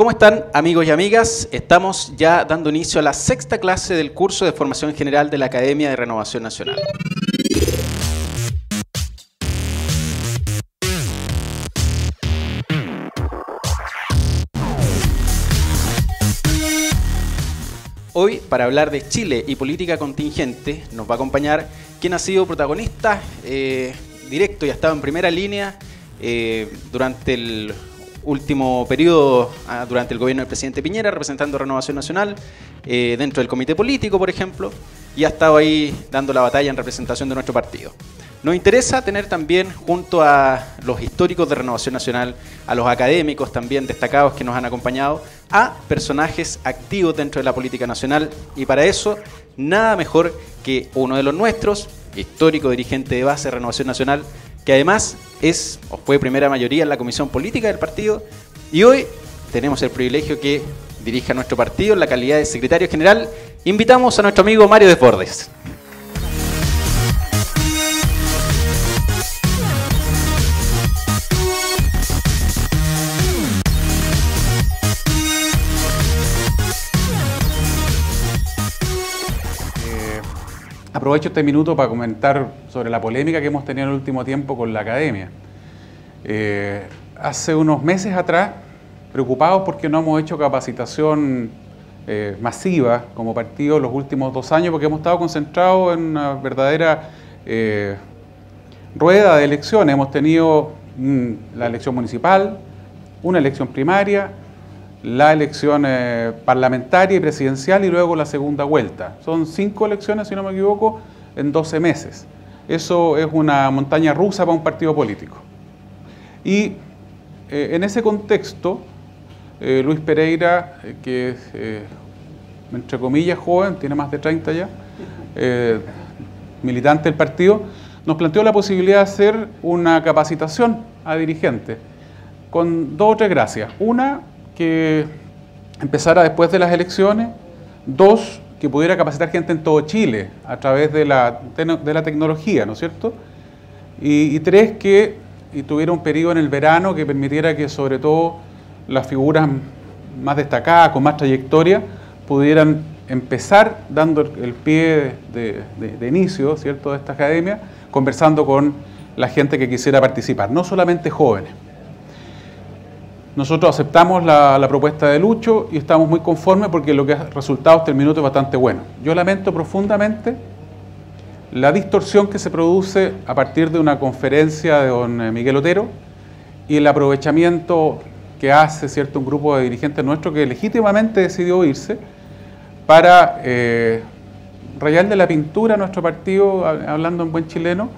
¿Cómo están amigos y amigas? Estamos ya dando inicio a la sexta clase del curso de formación general de la Academia de Renovación Nacional. Hoy, para hablar de Chile y política contingente, nos va a acompañar quien ha sido protagonista eh, directo y ha estado en primera línea eh, durante el último periodo, ah, durante el gobierno del presidente Piñera, representando Renovación Nacional, eh, dentro del comité político, por ejemplo, y ha estado ahí dando la batalla en representación de nuestro partido. Nos interesa tener también junto a los históricos de Renovación Nacional, a los académicos también destacados que nos han acompañado, a personajes activos dentro de la política nacional y para eso nada mejor que uno de los nuestros, histórico dirigente de base de Renovación Nacional, que además es o fue primera mayoría en la comisión política del partido y hoy tenemos el privilegio que dirija nuestro partido en la calidad de secretario general. Invitamos a nuestro amigo Mario Desbordes. Aprovecho este minuto para comentar sobre la polémica que hemos tenido en el último tiempo con la academia. Eh, hace unos meses atrás, preocupados porque no hemos hecho capacitación eh, masiva como partido los últimos dos años, porque hemos estado concentrados en una verdadera eh, rueda de elecciones. Hemos tenido mm, la elección municipal, una elección primaria, la elección eh, parlamentaria y presidencial y luego la segunda vuelta. Son cinco elecciones, si no me equivoco, en 12 meses. Eso es una montaña rusa para un partido político. Y eh, en ese contexto, eh, Luis Pereira, que es, entre comillas, joven, tiene más de 30 ya, militante del partido, nos planteó la posibilidad de hacer una capacitación a dirigentes con dos o tres gracias. Una, que empezara después de las elecciones. Dos, que pudiera capacitar gente en todo Chile a través de la, de la tecnología, ¿no es cierto? Y, tres, que tuviera un periodo en el verano que permitiera que sobre todo las figuras más destacadas, con más trayectoria, pudieran empezar dando el pie de, de, inicio, ¿cierto?, de esta academia, conversando con la gente que quisiera participar, no solamente jóvenes. Nosotros aceptamos la, propuesta de Lucho y estamos muy conformes porque lo que ha resultado hasta el minuto es bastante bueno. Yo lamento profundamente la distorsión que se produce a partir de una conferencia de don eh, Miguel Otero y el aprovechamiento que hace cierto un grupo de dirigentes nuestros que legítimamente decidió irse para eh, rayarle la pintura a nuestro partido, hablando en buen chileno,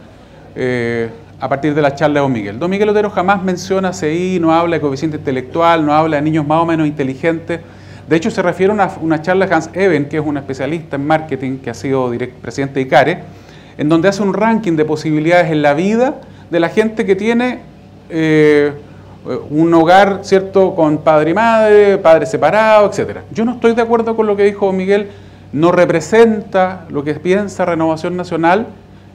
eh, a partir de la charla de Don Miguel. Don Miguel Otero jamás menciona CI, no habla de coeficiente intelectual, no habla de niños más o menos inteligentes. De hecho, se refiere a una, charla de Hans Eben, que es un especialista en marketing, que ha sido presidente de ICARE, en donde hace un ranking de posibilidades en la vida de la gente que tiene eh, un hogar, ¿cierto?, con padre y madre, padre separado, etc. Yo no estoy de acuerdo con lo que dijo Miguel, no representa lo que piensa Renovación Nacional,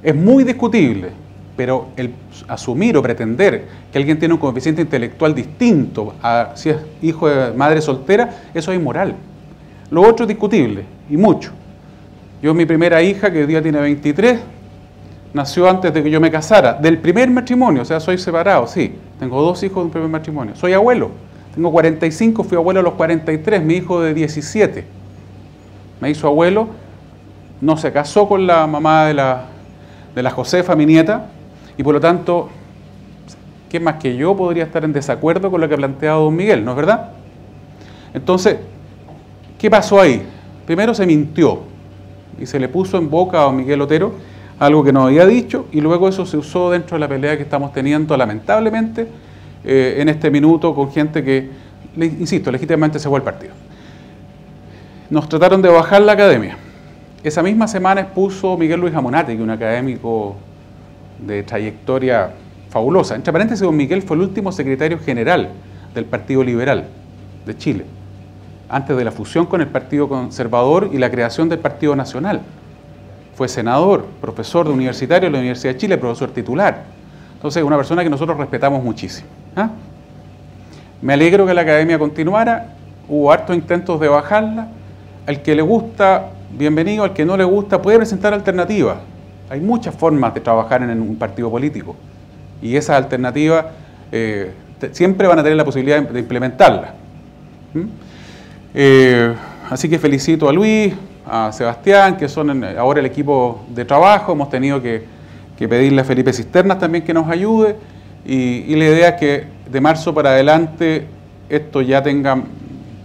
es muy discutible pero el asumir o pretender que alguien tiene un coeficiente intelectual distinto a si es hijo de madre soltera, eso es inmoral. Lo otro es discutible, y mucho. Yo, mi primera hija, que hoy día tiene 23, nació antes de que yo me casara, del primer matrimonio, o sea, soy separado, sí, tengo dos hijos de un primer matrimonio. Soy abuelo, tengo 45, fui abuelo a los 43, mi hijo de 17. Me hizo abuelo, no se casó con la mamá de la, de la Josefa, mi nieta, y por lo tanto, ¿qué más que yo podría estar en desacuerdo con lo que ha planteado don Miguel? ¿No es verdad? Entonces, ¿qué pasó ahí? Primero se mintió y se le puso en boca a don Miguel Otero algo que no había dicho y luego eso se usó dentro de la pelea que estamos teniendo lamentablemente eh, en este minuto con gente que, insisto, legítimamente se fue al partido. Nos trataron de bajar la academia. Esa misma semana expuso Miguel Luis Amonate, que un académico de trayectoria fabulosa. Entre paréntesis, don Miguel fue el último secretario general del Partido Liberal de Chile, antes de la fusión con el Partido Conservador y la creación del Partido Nacional. Fue senador, profesor de universitario de la Universidad de Chile, profesor titular. Entonces, una persona que nosotros respetamos muchísimo. ¿ah? Me alegro que la academia continuara hubo hartos intentos de bajarla. Al que le gusta, bienvenido, al que no le gusta, puede presentar alternativas. Hay muchas formas de trabajar en un partido político y esas alternativas eh, siempre van a tener la posibilidad de implementarlas. ¿Mm? Eh, así que felicito a Luis, a Sebastián, que son ahora el equipo de trabajo. Hemos tenido que, pedirle a Felipe Cisternas también que nos ayude. Y, la idea es que de marzo para adelante esto ya tenga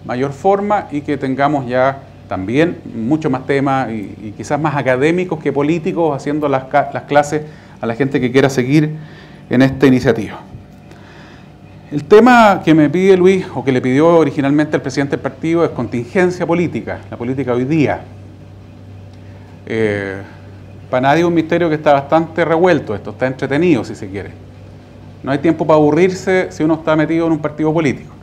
mayor forma y que tengamos ya también mucho más temas y, quizás más académicos que políticos haciendo las, las clases a la gente que quiera seguir en esta iniciativa. El tema que me pide Luis, o que le pidió originalmente el presidente del partido, es contingencia política, la política hoy día. Eh, para nadie es un misterio que está bastante revuelto, esto está entretenido si se quiere. No hay tiempo para aburrirse si uno está metido en un partido político.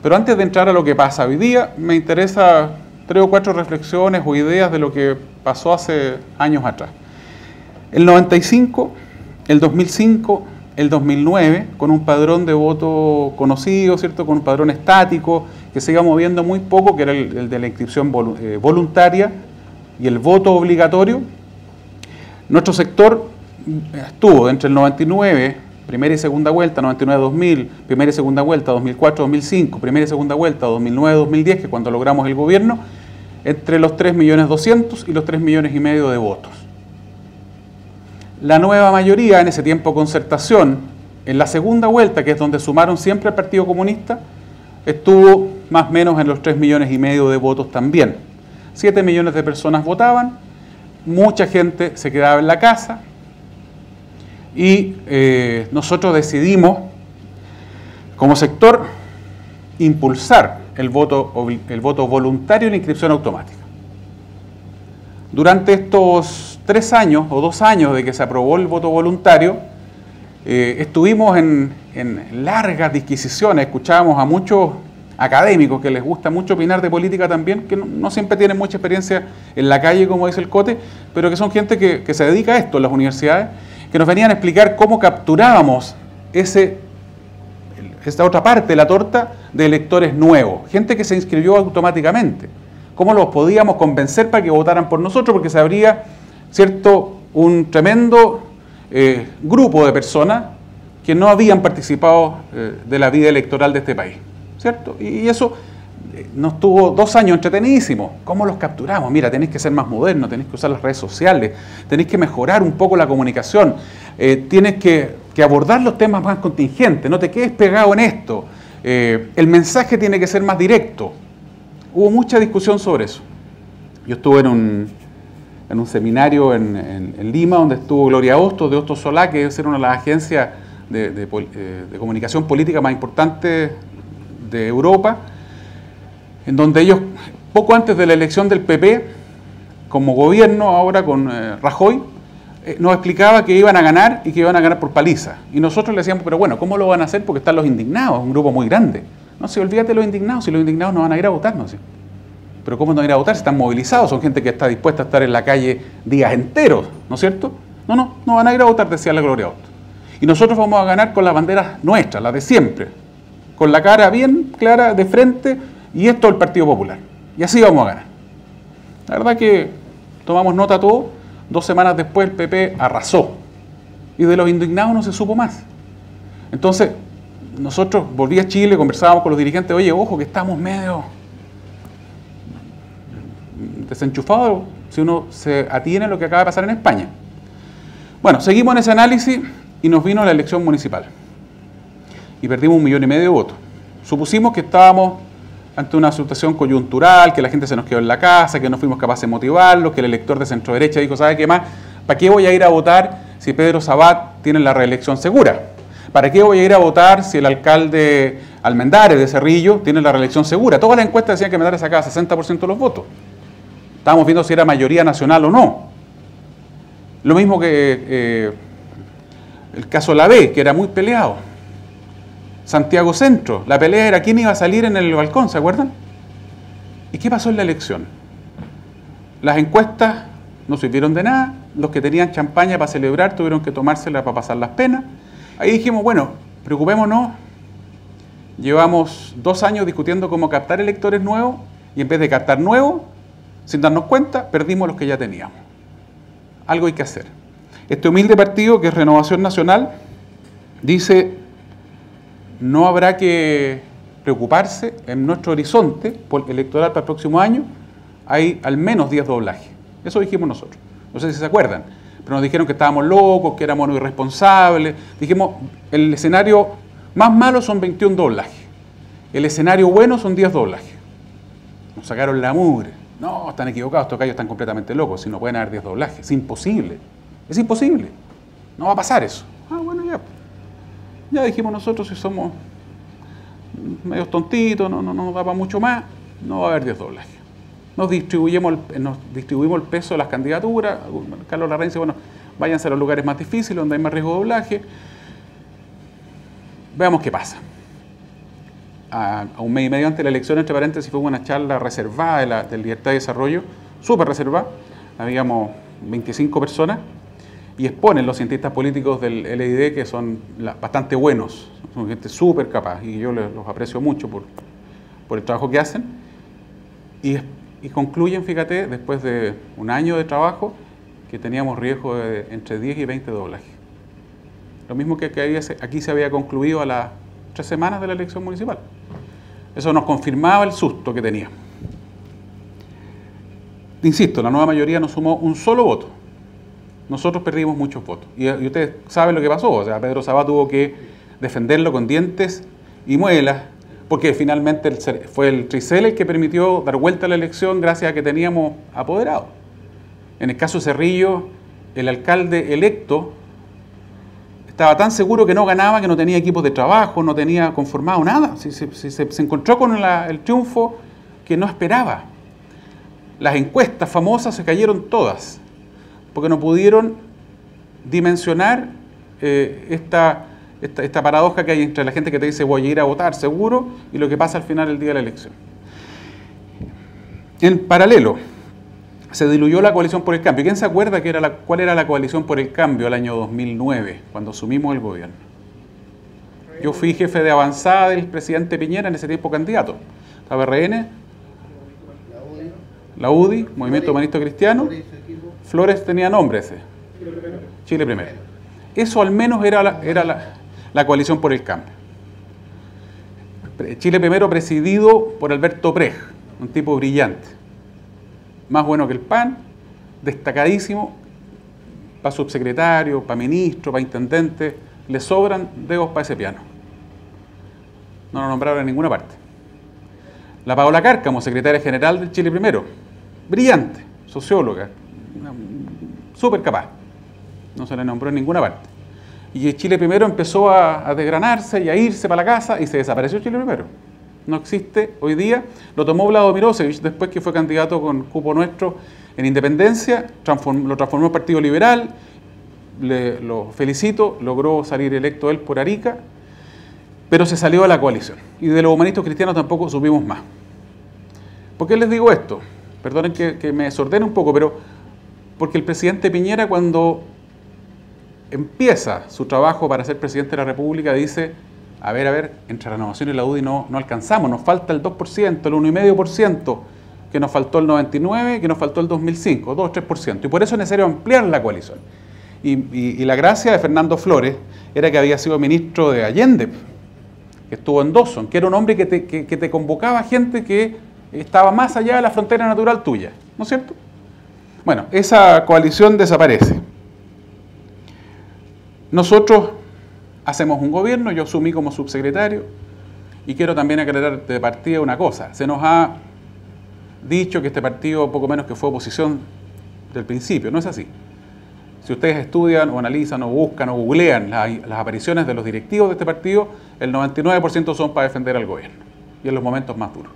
Pero antes de entrar a lo que pasa hoy día, me interesa tres o cuatro reflexiones o ideas de lo que pasó hace años atrás. El 95, el 2005, el 2009 con un padrón de voto conocido, ¿cierto? con un padrón estático que se iba moviendo muy poco, que era el, de la inscripción eh, voluntaria y el voto obligatorio. Nuestro sector estuvo entre el 99, primera y segunda vuelta, 99-2000, primera y segunda vuelta, 2004-2005, primera y segunda vuelta, 2009-2010, que cuando logramos el gobierno, entre los 3.200.000 y los 3 millones y medio de votos. La nueva mayoría, en ese tiempo concertación, en la segunda vuelta, que es donde sumaron siempre al Partido Comunista, estuvo más o menos en los 3 millones y medio de votos también. 7 millones de personas votaban, mucha gente se quedaba en la casa y eh, nosotros decidimos, como sector, impulsar el voto, el voto voluntario en inscripción automática. Durante estos tres años o dos años de que se aprobó el voto voluntario, eh, estuvimos en, largas disquisiciones, escuchábamos a muchos académicos que les gusta mucho opinar de política también, que no, siempre tienen mucha experiencia en la calle, como dice el Cote, pero que son gente que, que se dedica a esto en las universidades, que nos venían a explicar cómo capturábamos ese, esta otra parte de la torta de electores nuevos, gente que se inscribió automáticamente. ¿Cómo los podíamos convencer para que votaran por nosotros? Porque se habría ¿cierto? un tremendo eh, grupo de personas que no habían participado eh, de la vida electoral de este país. ¿cierto? Y eso eh, nos tuvo dos años entretenidísimos. ¿Cómo los capturamos? Mira, tenéis que ser más modernos, tenéis que usar las redes sociales, tenéis que mejorar un poco la comunicación, tienes que, que, abordar los temas más contingentes, no te quedes pegado en esto. el mensaje tiene que ser más directo. Hubo mucha discusión sobre eso. Yo estuve en un, en un seminario en, Lima, donde estuvo Gloria Hostos, de Hostos Solá, que es una de las agencias eh, de, comunicación política más importantes de Europa, en donde ellos, poco antes de la elección del PP, como gobierno ahora con eh, Rajoy, eh, nos explicaba que iban a ganar y que iban a ganar por paliza. Y nosotros le decíamos, pero bueno, ¿cómo lo van a hacer? Porque están los indignados, un grupo muy grande. No se olvídate de los indignados, si los indignados no van a ir a votar, no sé. Pero ¿cómo no ir a votar? Están movilizados, son gente que está dispuesta a estar en la calle días enteros, ¿no es cierto? No, no, no van a ir a votar, decía la Gloria Otto. Y nosotros vamos a ganar con las banderas nuestras, las de siempre, con la cara bien clara de frente y esto el Partido Popular. Y así vamos a ganar. La verdad que tomamos nota todo, dos semanas después el PP arrasó y de los indignados no se supo más. Entonces, nosotros volví a Chile, conversábamos con los dirigentes, oye, ojo que estamos medio desenchufado si uno se atiene a lo que acaba de pasar en España. Bueno, seguimos en ese análisis y nos vino la elección municipal. Y perdimos un millón y medio de votos. Supusimos que estábamos ante una situación coyuntural, que la gente se nos quedó en la casa, que no fuimos capaces de motivarlo, que el elector de centro derecha dijo, ¿sabe qué más? ¿Para qué voy a ir a votar si Pedro Sabat tiene la reelección segura? ¿Para qué voy a ir a votar si el alcalde Almendares de Cerrillo tiene la reelección segura? Todas las encuestas decían que Almendares sacaba 60% de los votos. Estábamos viendo si era mayoría nacional o no. Lo mismo que eh, el caso La B, que era muy peleado. Santiago Centro, la pelea era quién iba a salir en el balcón, ¿se acuerdan? ¿Y qué pasó en la elección? Las encuestas no sirvieron de nada, los que tenían champaña para celebrar tuvieron que tomársela para pasar las penas. Ahí dijimos, bueno, preocupémonos llevamos dos años discutiendo cómo captar electores nuevos y en vez de captar nuevos, sin darnos cuenta, perdimos los que ya teníamos. Algo hay que hacer. Este humilde partido, que es Renovación Nacional, dice, no habrá que preocuparse en nuestro horizonte electoral para el próximo año, hay al menos 10 doblajes. Eso dijimos nosotros. No sé si se acuerdan, pero nos dijeron que estábamos locos, que éramos irresponsables. Dijimos, el escenario más malo son 21 doblajes. El escenario bueno son 10 doblajes. Nos sacaron la mugre. No, están equivocados, estos callos están completamente locos, si no pueden haber 10 doblajes. Es imposible. Es imposible. No va a pasar eso. Ya. Dijimos nosotros si somos medios tontitos, no, no, no nos da para mucho más, no va a haber 10 doblajes. Nos distribuimos, el, nos distribuimos el peso de las candidaturas. Carlos Larraín dice, bueno, váyanse a los lugares más difíciles, donde hay más riesgo de doblaje. Veamos qué pasa. A, un mes y medio antes de la elección, entre paréntesis, fue una charla reservada de, la, de Libertad y Desarrollo, súper reservada. Habíamos 25 personas y exponen los cientistas políticos del LID que son bastante buenos, son gente súper capaz y yo los aprecio mucho por, por el trabajo que hacen. Y, concluyen, fíjate, después de un año de trabajo, que teníamos riesgo de entre 10 y 20 doblajes. Lo mismo que, que aquí se había concluido a las tres semanas de la elección municipal. Eso nos confirmaba el susto que teníamos. Insisto, la nueva mayoría nos sumó un solo voto nosotros perdimos muchos votos. Y, ustedes saben lo que pasó, o sea, Pedro Sabá tuvo que defenderlo con dientes y muelas, porque finalmente fue el Tricel el que permitió dar vuelta a la elección gracias a que teníamos apoderado. En el caso Cerrillo, el alcalde electo estaba tan seguro que no ganaba, que no tenía equipos de trabajo, no tenía conformado nada. Se, encontró con el triunfo que no esperaba. Las encuestas famosas se cayeron todas porque no pudieron dimensionar eh, esta, esta, paradoja que hay entre la gente que te dice voy a ir a votar seguro y lo que pasa al final del día de la elección. En paralelo, se diluyó la coalición por el cambio. ¿Quién se acuerda que era la, cuál era la coalición por el cambio el año 2009, cuando asumimos el gobierno? Yo fui jefe de avanzada del presidente Piñera, en ese tiempo candidato. Estaba RN, la UDI, Movimiento Humanista Cristiano, Flores tenía nombre ese. Chile primero. Eso al menos era la, coalición por el cambio. Chile primero presidido por Alberto Prej, un tipo brillante. Más bueno que el PAN, destacadísimo, para subsecretario, para ministro, para intendente, le sobran dedos para ese piano. No lo nombraron en ninguna parte. La Paola Cárcamo, secretaria general del Chile Primero, brillante, socióloga, súper capaz. No se le nombró en ninguna parte. Y Chile primero empezó a, desgranarse y a irse para la casa y se desapareció Chile primero. No existe hoy día. Lo tomó Vlado Mirosevich después que fue candidato con cupo nuestro en Independencia, lo transformó en Partido Liberal, le, lo felicito, logró salir electo él por Arica, pero se salió de la coalición. Y de los humanistas cristianos tampoco subimos más. ¿Por qué les digo esto? Perdonen que, que me desordene un poco, pero porque el presidente Piñera cuando empieza su trabajo para ser presidente de la República dice, a ver, a ver, entre renovación y la UDI no, no alcanzamos, nos falta el 2%, el 1,5%, que nos faltó el 99, que nos faltó el 2005, 2 3%. Y por eso es necesario ampliar la coalición. Y, la gracia de Fernando Flores era que había sido ministro de Allende, que estuvo en Dawson, que era un hombre que te, que te convocaba gente que estaba más allá de la frontera natural tuya, ¿no es cierto? Bueno, esa coalición desaparece. Nosotros hacemos un gobierno, yo asumí como subsecretario y quiero también aclarar de partida una cosa. Se nos ha dicho que este partido poco menos que fue oposición del principio, no es así. Si ustedes estudian o analizan o buscan o googlean las, las apariciones de los directivos de este partido, el 99% son para defender al gobierno y en los momentos más duros.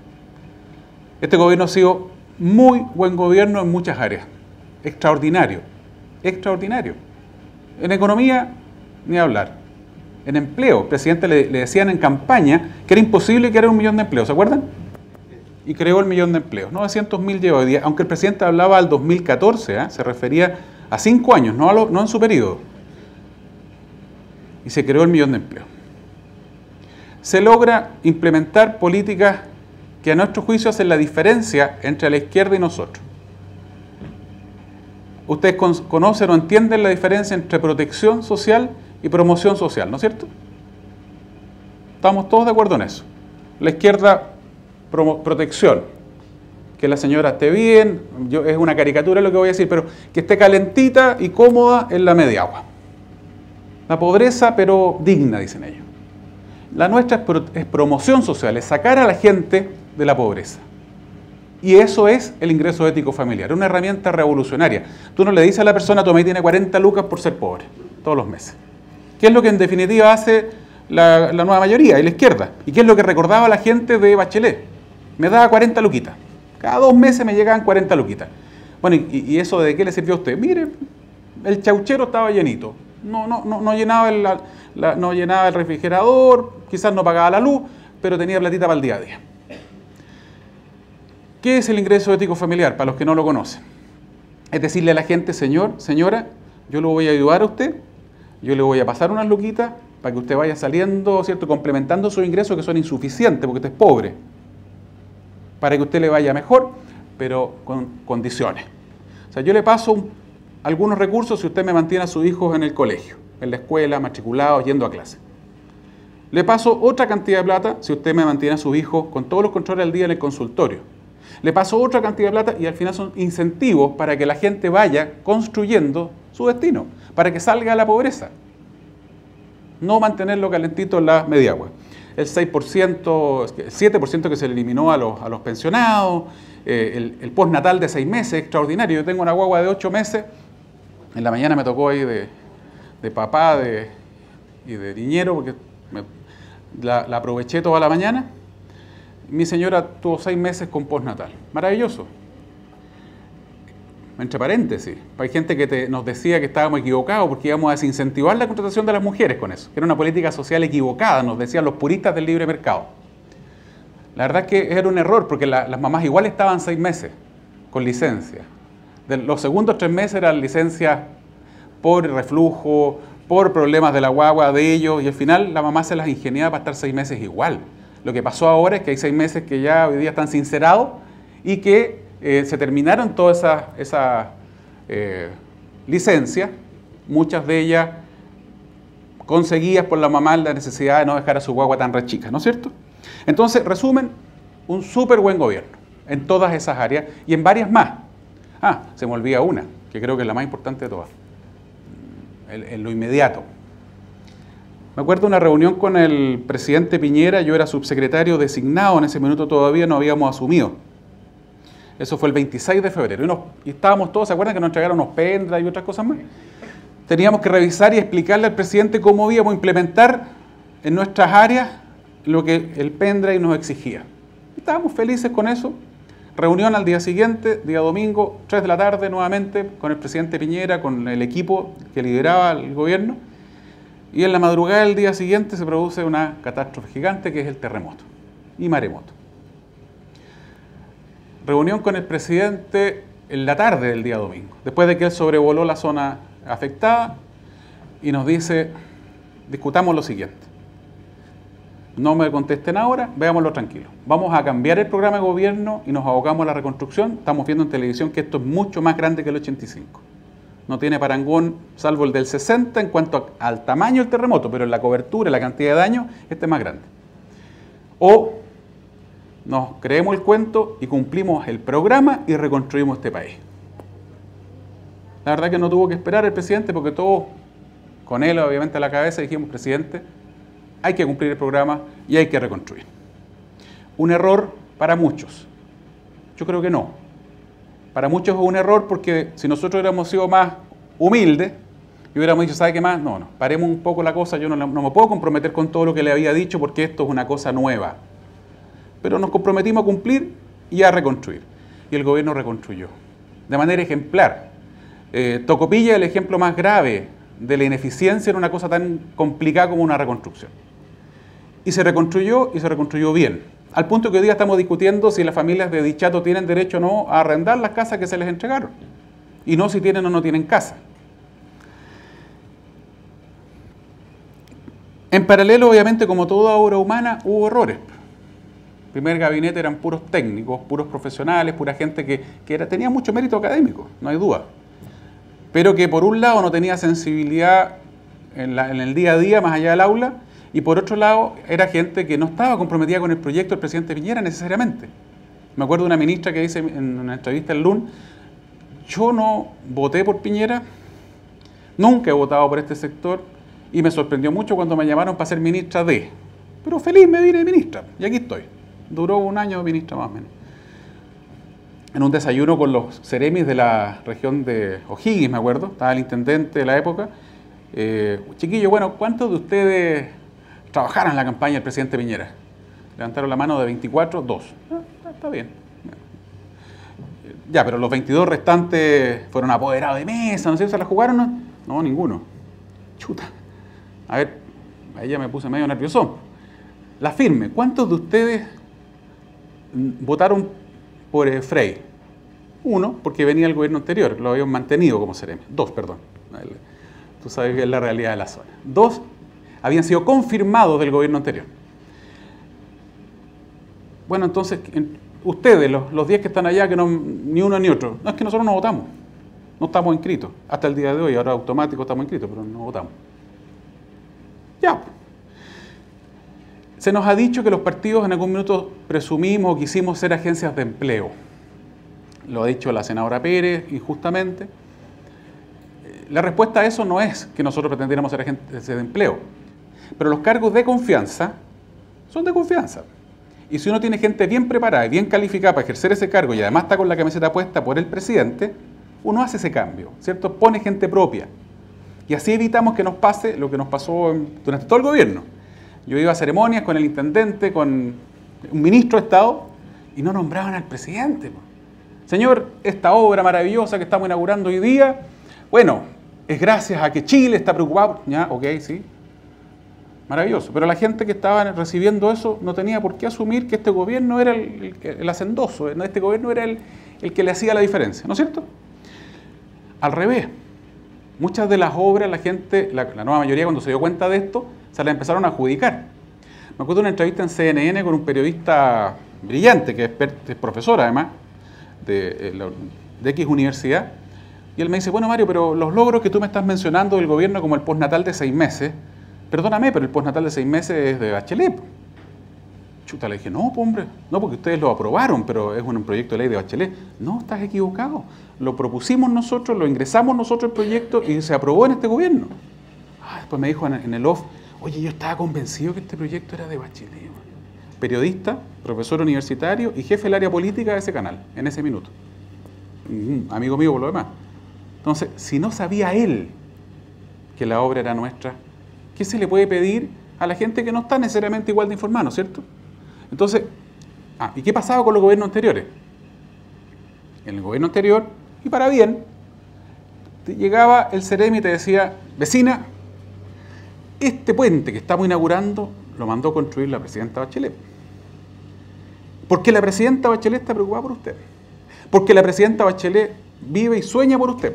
Este gobierno ha sido muy buen gobierno en muchas áreas extraordinario, extraordinario. En economía, ni hablar. En empleo, el presidente le, decían en campaña que era imposible crear un millón de empleos, ¿se acuerdan? Y creó el millón de empleos. 900 mil lleva hoy día, aunque el presidente hablaba al 2014, ¿eh? se refería a cinco años, no, no en su periodo. Y se creó el millón de empleos. se logra implementar políticas que a nuestro juicio hacen la diferencia entre la izquierda y nosotros. Ustedes conocen o entienden la diferencia entre protección social y promoción social, ¿no es cierto? Estamos todos de acuerdo en eso. La izquierda, protección, que la señora esté bien, yo, es una caricatura lo que voy a decir, pero que esté calentita y cómoda en la media agua. La pobreza, pero digna, dicen ellos. La nuestra es, promoción social, es sacar a la gente de la pobreza. Y eso es el ingreso ético familiar, una herramienta revolucionaria. Tú no le dices a la persona, y tiene 40 lucas por ser pobre, todos los meses. ¿Qué es lo que en definitiva hace la, nueva mayoría y la izquierda? ¿Y qué es lo que recordaba la gente de Bachelet? Me daba 40 luquitas. Cada dos meses me llegaban 40 luquitas. Bueno, ¿y, eso de qué le sirvió a usted? Mire, el chauchero estaba llenito. No, no, no, no llenaba el, no llenaba el refrigerador, quizás no pagaba la luz, pero tenía platita para el día a día. ¿Qué es el ingreso ético familiar? Para los que no lo conocen. Es decirle a la gente, señor, señora, yo lo voy a ayudar a usted, yo le voy a pasar unas luquitas para que usted vaya saliendo, ¿cierto? Complementando sus ingresos que son insuficientes porque usted es pobre. Para que usted le vaya mejor, pero con condiciones. O sea, yo le paso algunos recursos si usted me mantiene a sus hijos en el colegio en la escuela, matriculados, yendo a clase. Le paso otra cantidad de plata si usted me mantiene a su hijo con todos los controles al día en el consultorio. Le paso otra cantidad de plata y al final son incentivos para que la gente vaya construyendo su destino, para que salga de la pobreza. No mantenerlo calentito en la media agua. El 6%, el 7% que se le eliminó a los, a los pensionados, eh, el, postnatal de 6 meses, extraordinario. Yo tengo una guagua de 8 meses, en la mañana me tocó ahí de, de papá de, y de niñero, porque la, aproveché toda la mañana. Mi señora tuvo seis meses con postnatal. Maravilloso. Entre paréntesis, hay gente que nos decía que estábamos equivocados porque íbamos a desincentivar la contratación de las mujeres con eso, era una política social equivocada, nos decían los puristas del libre mercado. La verdad es que era un error porque las mamás igual estaban seis meses con licencia. Los segundos tres meses eran licencias por reflujo, por problemas de la guagua de ellos, y al final la mamá se las ingeniaba para estar seis meses igual. Lo que pasó ahora es que hay seis meses que ya hoy día están sincerados y que eh, se terminaron todas esas esa, eh, licencias, muchas de ellas conseguidas por la mamá la necesidad de no dejar a su guagua tan rechica, ¿no es cierto? Entonces, resumen, un súper buen gobierno en todas esas áreas y en varias más. Ah, se me olvida una, que creo que es la más importante de todas en lo inmediato. Me acuerdo una reunión con el presidente Piñera, yo era subsecretario designado, en ese minuto todavía no habíamos asumido. Eso fue el 26 de febrero. Y, estábamos todos, ¿se acuerdan que nos entregaron unos pendras y otras cosas más? Teníamos que revisar y explicarle al presidente cómo íbamos a implementar en nuestras áreas lo que el pendrive nos exigía. Estábamos felices con eso. Reunión al día siguiente, día domingo, 3 de la tarde nuevamente, con el presidente Piñera, con el equipo que lideraba el gobierno. Y en la madrugada del día siguiente se produce una catástrofe gigante que es el terremoto y maremoto. Reunión con el presidente en la tarde del día domingo, después de que él sobrevoló la zona afectada y nos dice, discutamos lo siguiente no me contesten ahora, veámoslo tranquilo. Vamos a cambiar el programa de gobierno y nos abocamos a la reconstrucción. Estamos viendo en televisión que esto es mucho más grande que el 85. No tiene parangón salvo el del 60 en cuanto al tamaño del terremoto, pero en la cobertura, la cantidad de daño, este es más grande. O nos creemos el cuento y cumplimos el programa y reconstruimos este país. La verdad que no tuvo que esperar el presidente porque todos, con él obviamente a la cabeza, dijimos, presidente, hay que cumplir el programa y hay que reconstruir. Un error para muchos. Yo creo que no. Para muchos es un error porque si nosotros hubiéramos sido más humildes y hubiéramos dicho, ¿sabe qué más? No, no, paremos un poco la cosa, yo no, me puedo comprometer con todo lo que le había dicho porque esto es una cosa nueva. Pero nos comprometimos a cumplir y a reconstruir. Y el gobierno reconstruyó. De manera ejemplar. Eh, Tocopilla es el ejemplo más grave de la ineficiencia en una cosa tan complicada como una reconstrucción y se reconstruyó y se reconstruyó bien. Al punto que hoy día estamos discutiendo si las familias de Dichato tienen derecho o no a arrendar las casas que se les entregaron y no si tienen o no tienen casa. En paralelo, obviamente, como toda obra humana, hubo errores. El primer gabinete eran puros técnicos, puros profesionales, pura gente que, tenía mucho mérito académico, no hay duda. Pero que por un lado no tenía sensibilidad en, en el día a día, más allá del aula, y por otro lado era gente que no estaba comprometida con el proyecto del presidente Piñera necesariamente. Me acuerdo de una ministra que dice en una entrevista el LUN, yo no voté por Piñera, nunca he votado por este sector y me sorprendió mucho cuando me llamaron para ser ministra de. Pero feliz me vine de ministra y aquí estoy. Duró un año ministra más o menos. En un desayuno con los ceremis de la región de O'Higgins, me acuerdo, estaba el intendente de la época. Eh, chiquillo, bueno, ¿cuántos de ustedes trabajaron en la campaña del presidente Piñera? Levantaron la mano de 24, dos. Ah, está bien. Ya, pero los 22 restantes fueron apoderados de mesa, no sé, ¿se la jugaron? No, no ninguno. Chuta. A ver, ahí ya me puse medio nervioso. La firme, ¿cuántos de ustedes votaron por eh, Frey? Uno, porque venía el gobierno anterior, lo habían mantenido como seremos. Dos, perdón. Tú sabes bien la realidad de la zona. Dos, habían sido confirmados del gobierno anterior. Bueno, entonces, ustedes, los 10 que están allá, que no, ni uno ni otro, no es que nosotros no votamos, no estamos inscritos, hasta el día de hoy, ahora automático estamos inscritos, pero no votamos. Ya. Se nos ha dicho que los partidos en algún minuto presumimos o quisimos ser agencias de empleo. Lo ha dicho la senadora Pérez, injustamente. La respuesta a eso no es que nosotros pretendiéramos ser agencias de empleo, pero los cargos de confianza son de confianza. Y si uno tiene gente bien preparada y bien calificada para ejercer ese cargo y además está con la camiseta puesta por el presidente, uno hace ese cambio, ¿cierto? Pone gente propia. Y así evitamos que nos pase lo que nos pasó durante todo el gobierno. Yo iba a ceremonias con el intendente, con un ministro de Estado, y no nombraban al presidente. Señor, esta obra maravillosa que estamos inaugurando hoy día, bueno, es gracias a que Chile está preocupado. Ya, ok, sí, Maravilloso. Pero la gente que estaba recibiendo eso no tenía por qué asumir que este gobierno era el, hacendoso, este gobierno era el, que le hacía la diferencia, ¿no es cierto? Al revés. Muchas de las obras, la gente, la, nueva mayoría cuando se dio cuenta de esto, se las empezaron a adjudicar. Me acuerdo de una entrevista en CNN con un periodista brillante, que es, profesor además, de, eh, de X universidad, y él me dice, bueno Mario, pero los logros que tú me estás mencionando del gobierno como el postnatal de seis meses, Perdóname, pero el postnatal de seis meses es de Bachelet. Chuta, le dije, no, hombre, no, porque ustedes lo aprobaron, pero es un proyecto de ley de Bachelet. No, estás equivocado. Lo propusimos nosotros, lo ingresamos nosotros el proyecto y se aprobó en este gobierno. Ah, después me dijo en el off, oye, yo estaba convencido que este proyecto era de Bachelet. Periodista, profesor universitario y jefe del área política de ese canal, en ese minuto. Mm, amigo mío por lo demás. Entonces, si no sabía él que la obra era nuestra, ¿qué se le puede pedir a la gente que no está necesariamente igual de informada, ¿no es cierto? Entonces, ah, ¿y qué pasaba con los gobiernos anteriores? En el gobierno anterior, y para bien, llegaba el Ceremi y te decía, vecina, este puente que estamos inaugurando lo mandó construir la presidenta Bachelet. Porque la presidenta Bachelet está preocupada por usted. Porque la presidenta Bachelet vive y sueña por usted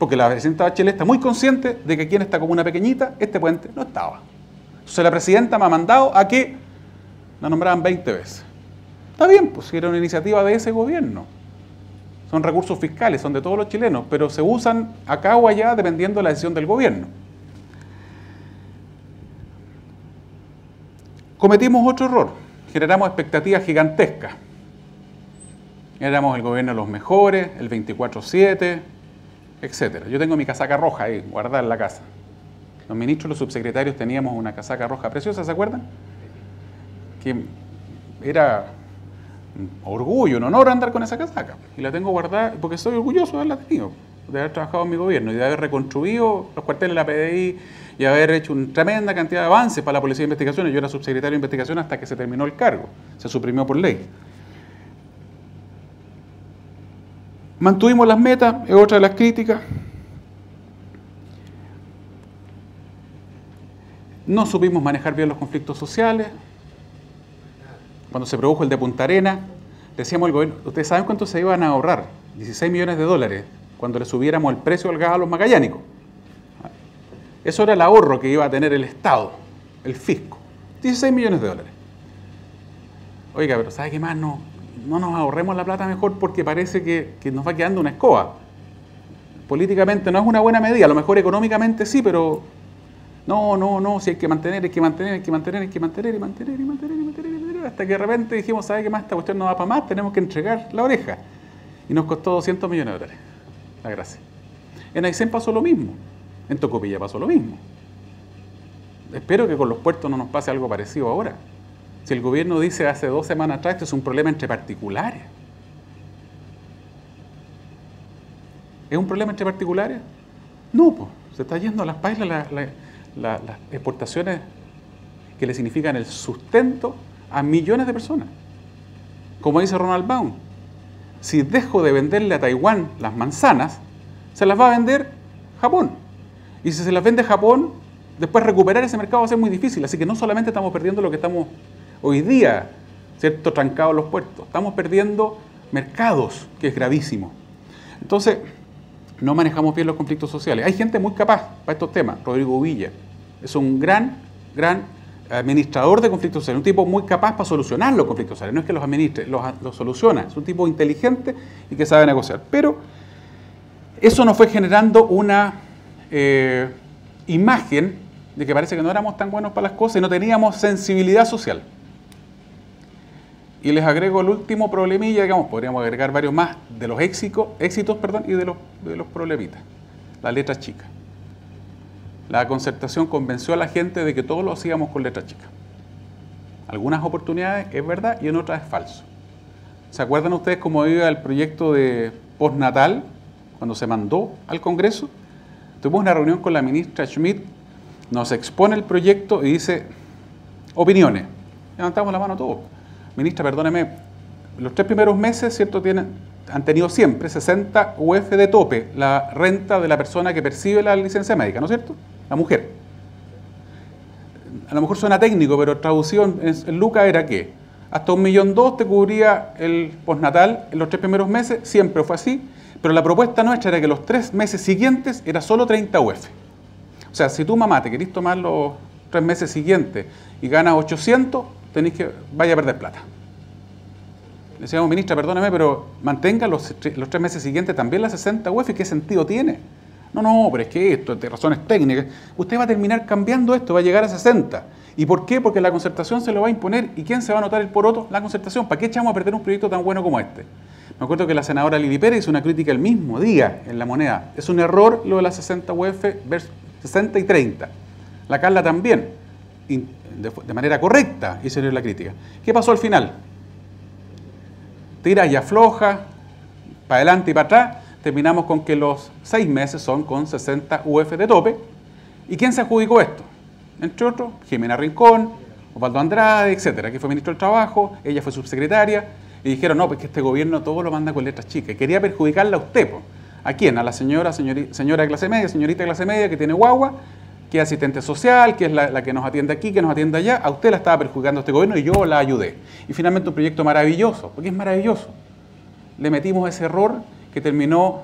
porque la presidenta Bachelet está muy consciente de que aquí en esta comuna pequeñita este puente no estaba. Entonces la presidenta me ha mandado a que la nombraran 20 veces. Está bien, pues si era una iniciativa de ese gobierno. Son recursos fiscales, son de todos los chilenos, pero se usan acá o allá dependiendo de la decisión del gobierno. Cometimos otro error, generamos expectativas gigantescas. Éramos el gobierno de los mejores, el 24-7, etcétera. Yo tengo mi casaca roja ahí, guardada en la casa. Los ministros, los subsecretarios teníamos una casaca roja preciosa, ¿se acuerdan? Que era orgullo, un honor andar con esa casaca. Y la tengo guardada porque estoy orgulloso de haberla tenido, de haber trabajado en mi gobierno y de haber reconstruido los cuarteles de la PDI y haber hecho una tremenda cantidad de avances para la Policía de Investigaciones. Yo era subsecretario de Investigación hasta que se terminó el cargo, se suprimió por ley. Mantuvimos las metas, es otra de las críticas. No supimos manejar bien los conflictos sociales. Cuando se produjo el de Punta Arena, decíamos al gobierno, ¿ustedes saben cuánto se iban a ahorrar? 16 millones de dólares cuando le subiéramos el precio del gas a los magallánicos. Eso era el ahorro que iba a tener el Estado. el fisco. 16 millones de dólares. Oiga, pero ¿sabe qué más? No, no nos ahorremos la plata mejor porque parece que, que nos va quedando una escoba. Políticamente no es una buena medida, a lo mejor económicamente sí, pero no, no, no, si hay que mantener, hay que mantener, hay que mantener, hay que mantener y mantener y mantener y mantener, y mantener, hasta que de repente dijimos, ¿sabe qué más? Esta cuestión no va para más, tenemos que entregar la oreja. Y nos costó 200 millones de dólares. La gracia. En Aysén pasó lo mismo. En Tocopilla pasó lo mismo. Espero que con los puertos no nos pase algo parecido ahora. Si el gobierno dice hace dos semanas atrás, esto es un problema entre particulares. ¿Es un problema entre particulares? No, pues, se está yendo a las paisas las exportaciones que le significan el sustento a millones de personas. Como dice Ronald Baum, si dejo de venderle a Taiwán las manzanas, se las va a vender Japón. Y si se las vende Japón, después recuperar ese mercado va a ser muy difícil. Así que no solamente estamos perdiendo lo que estamos hoy día, ¿cierto?, trancados los puertos, estamos perdiendo mercados, que es gravísimo. Entonces, no manejamos bien los conflictos sociales. Hay gente muy capaz para estos temas. Rodrigo Villa es un gran, gran administrador de conflictos sociales, un tipo muy capaz para solucionar los conflictos sociales. No es que los administre, los, soluciona. Es un tipo inteligente y que sabe negociar. Pero eso nos fue generando una eh, imagen de que parece que no éramos tan buenos para las cosas y no teníamos sensibilidad social. Y les agrego el último problemilla, digamos, podríamos agregar varios más de los éxitos, éxitos perdón, y de los, de los problemitas. La letra chica. La concertación convenció a la gente de que todos lo hacíamos con letra chica. Algunas oportunidades es verdad y en otras es falso. ¿Se acuerdan ustedes cómo iba el proyecto de postnatal cuando se mandó al Congreso? Tuvimos una reunión con la ministra Schmidt, nos expone el proyecto y dice, opiniones. Levantamos la mano todos ministra, perdóneme, los tres primeros meses, ¿cierto?, tienen, han tenido siempre 60 UF de tope, la renta de la persona que percibe la licencia médica, ¿no es cierto? La mujer. A lo mejor suena técnico, pero traducción en, Luca era que hasta un millón dos te cubría el postnatal en los tres primeros meses, siempre fue así, pero la propuesta nuestra era que los tres meses siguientes era solo 30 UF. O sea, si tu mamá te querís tomar los tres meses siguientes y ganas 800, tenéis que, vaya a perder plata. Le decíamos, ministra, perdóneme, pero mantenga los, los tres meses siguientes también las 60 UEF, ¿qué sentido tiene? No, no, pero es que esto, de razones técnicas, usted va a terminar cambiando esto, va a llegar a 60. ¿Y por qué? Porque la concertación se lo va a imponer. ¿Y quién se va a notar el poroto? La concertación. ¿Para qué echamos a perder un proyecto tan bueno como este? Me acuerdo que la senadora Lili Pérez hizo una crítica el mismo día en la moneda. Es un error lo de las 60 UF versus 60 y 30. La Carla también de, manera correcta sería la crítica. ¿Qué pasó al final? Tira y afloja, para adelante y para atrás, terminamos con que los seis meses son con 60 UF de tope. ¿Y quién se adjudicó esto? Entre otros, Jimena Rincón, Osvaldo Andrade, etcétera, que fue ministro del Trabajo, ella fue subsecretaria, y dijeron, no, pues que este gobierno todo lo manda con letras chicas. Quería perjudicarla a usted, ¿a quién? A la señora, señora de clase media, señorita de clase media que tiene guagua, que es asistente social, que es la, que nos atiende aquí, que nos atiende allá, a usted la estaba perjudicando este gobierno y yo la ayudé. Y finalmente un proyecto maravilloso, porque es maravilloso. Le metimos ese error que terminó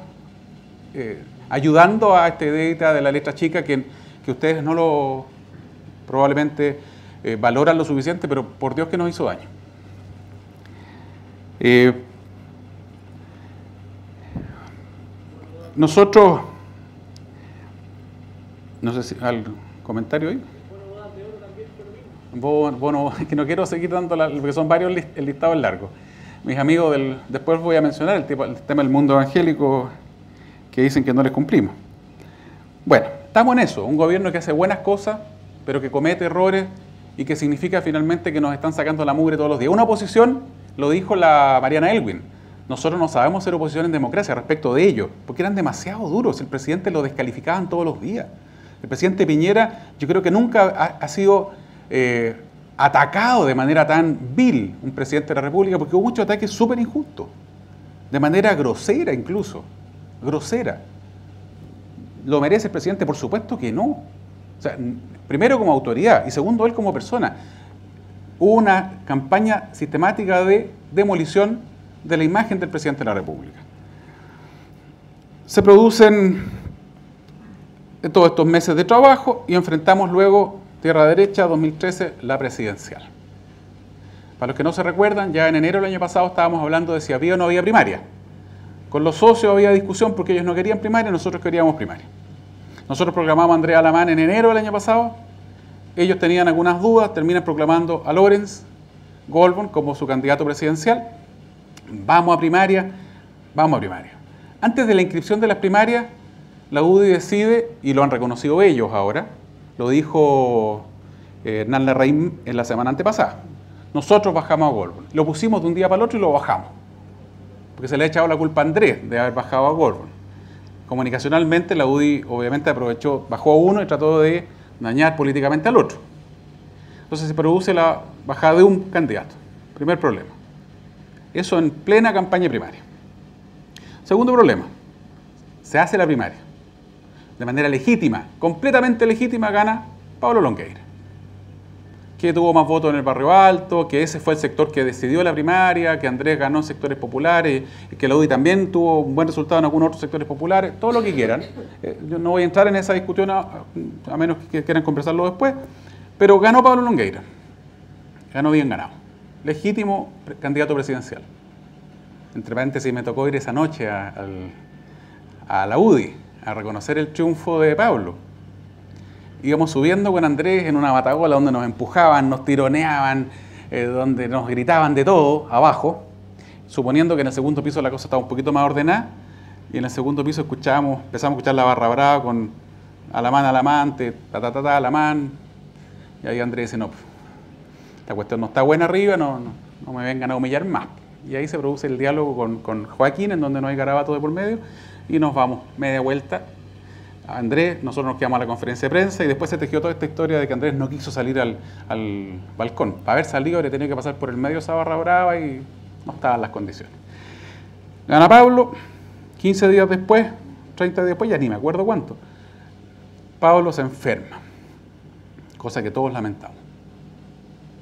eh, ayudando a este data de la letra chica que, que ustedes no lo probablemente eh, valoran lo suficiente, pero por Dios que nos hizo daño. Eh, nosotros no sé si al comentario ahí. Bueno, que no quiero seguir dando, porque son varios, el listado es largo. Mis amigos, del, después voy a mencionar el, tipo, el tema del mundo evangélico que dicen que no les cumplimos. Bueno, estamos en eso, un gobierno que hace buenas cosas, pero que comete errores y que significa finalmente que nos están sacando la mugre todos los días. Una oposición, lo dijo la Mariana Elwin, nosotros no sabemos ser oposición en democracia respecto de ello, porque eran demasiado duros, el presidente lo descalificaban todos los días. El presidente Piñera yo creo que nunca ha, sido eh, atacado de manera tan vil un presidente de la República porque hubo muchos ataques súper injustos, de manera grosera incluso, grosera. ¿Lo merece el presidente? Por supuesto que no. primero como autoridad y segundo él como persona. Hubo una campaña sistemática de demolición de la imagen del presidente de la República. Se producen todos estos meses de trabajo y enfrentamos luego Tierra Derecha 2013, la presidencial. Para los que no se recuerdan, ya en enero del año pasado estábamos hablando de si había o no había primaria. Con los socios había discusión porque ellos no querían primaria, nosotros queríamos primaria. Nosotros proclamamos a Andrea Alamán en enero del año pasado, ellos tenían algunas dudas, terminan proclamando a Lorenz Goldborn como su candidato presidencial. Vamos a primaria, vamos a primaria. Antes de la inscripción de las primarias, la UDI decide, y lo han reconocido ellos ahora, lo dijo eh, Hernán Larraín en la semana antepasada. Nosotros bajamos a Goldborn. Lo pusimos de un día para el otro y lo bajamos. Porque se le ha echado la culpa a Andrés de haber bajado a Goldborn. Comunicacionalmente la UDI obviamente aprovechó, bajó a uno y trató de dañar políticamente al otro. Entonces se produce la bajada de un candidato. Primer problema. Eso en plena campaña primaria. Segundo problema. Se hace la primaria. De manera legítima, completamente legítima, gana Pablo Longueira. Que tuvo más votos en el barrio alto, que ese fue el sector que decidió la primaria, que Andrés ganó en sectores populares, que la UDI también tuvo un buen resultado en algunos otros sectores populares, todo lo que quieran. Eh, yo no voy a entrar en esa discusión a, a menos que quieran conversarlo después, pero ganó Pablo Longueira. Ganó bien ganado. Legítimo candidato presidencial. Entre paréntesis, me tocó ir esa noche a, la UDI a reconocer el triunfo de Pablo. Íbamos subiendo con Andrés en una batagola donde nos empujaban, nos tironeaban, eh, donde nos gritaban de todo abajo, suponiendo que en el segundo piso la cosa estaba un poquito más ordenada, y en el segundo piso escuchábamos, empezamos a escuchar la barra brava con Alamán, Alamante, ta ta ta ta, Alamán, y ahí Andrés dice, no, esta cuestión no está buena arriba, no, no, me vengan a humillar más. Y ahí se produce el diálogo con, con, Joaquín, en donde no hay garabato de por medio, y nos vamos media vuelta. Andrés, nosotros nos quedamos a la conferencia de prensa y después se tejió toda esta historia de que Andrés no quiso salir al, al balcón. Para haber salido habría tenido que pasar por el medio esa barra brava y no estaban las condiciones. Gana Pablo, 15 días después, 30 días después, ya ni me acuerdo cuánto. Pablo se enferma cosa que todos lamentamos.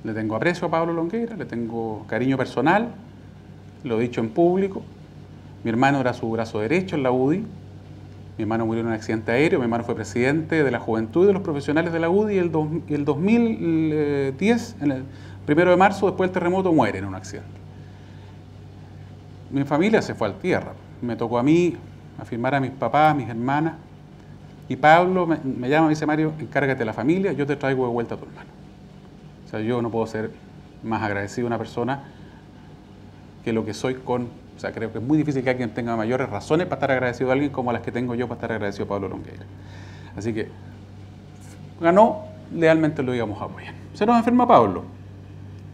Le tengo aprecio a Pablo Longueira, le tengo cariño personal, lo he dicho en público. Mi hermano era su brazo derecho en la UDI. Mi hermano murió en un accidente aéreo, mi hermano fue presidente de la juventud y de los profesionales de la UDI y el, el 2010, en el primero de marzo, después del terremoto, muere en un accidente. Mi familia se fue al tierra. Me tocó a mí afirmar a mis papás, a mis hermanas, y Pablo me, llama y dice, Mario, encárgate de la familia, yo te traigo de vuelta a tu hermano. O sea, yo no puedo ser más agradecido a una persona que lo que soy con... O sea, creo que es muy difícil que alguien tenga mayores razones para estar agradecido a alguien como las que tengo yo para estar agradecido a Pablo Longueira. Así que ganó, lealmente lo íbamos a apoyar. Se nos enferma Pablo.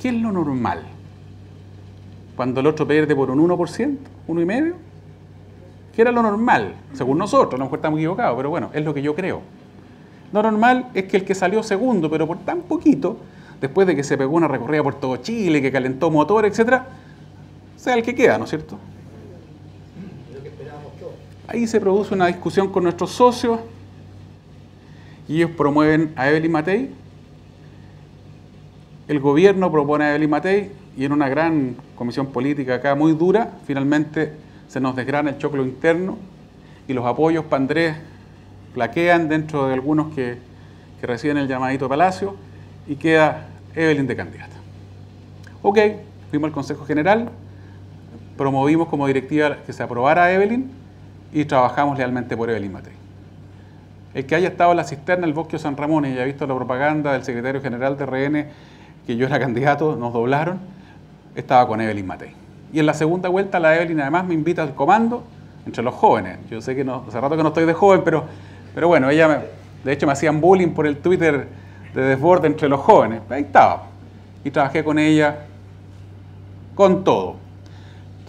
¿Qué es lo normal? Cuando el otro pierde por un 1%, 1,5%, que era lo normal, según nosotros, a lo mejor estamos equivocados, pero bueno, es lo que yo creo. Lo normal es que el que salió segundo, pero por tan poquito, después de que se pegó una recorrida por todo Chile, que calentó motor, etc., sea el que queda, ¿no es cierto? Ahí se produce una discusión con nuestros socios y ellos promueven a Evelyn Matei. El gobierno propone a Evelyn Matei y en una gran comisión política acá muy dura, finalmente se nos desgrana el choclo interno y los apoyos para Andrés plaquean dentro de algunos que, reciben el llamadito Palacio y queda Evelyn de candidata. Ok, fuimos al Consejo General, promovimos como directiva que se aprobara Evelyn y trabajamos lealmente por Evelyn Matei. El que haya estado en la cisterna del Bosque San Ramón y haya visto la propaganda del secretario general de RN que yo era candidato, nos doblaron, estaba con Evelyn Matei. Y en la segunda vuelta la Evelyn además me invita al comando entre los jóvenes. Yo sé que no, hace rato que no estoy de joven, pero, pero bueno, ella de hecho me hacían bullying por el Twitter de desborde entre los jóvenes. Ahí estaba. Y trabajé con ella con todo.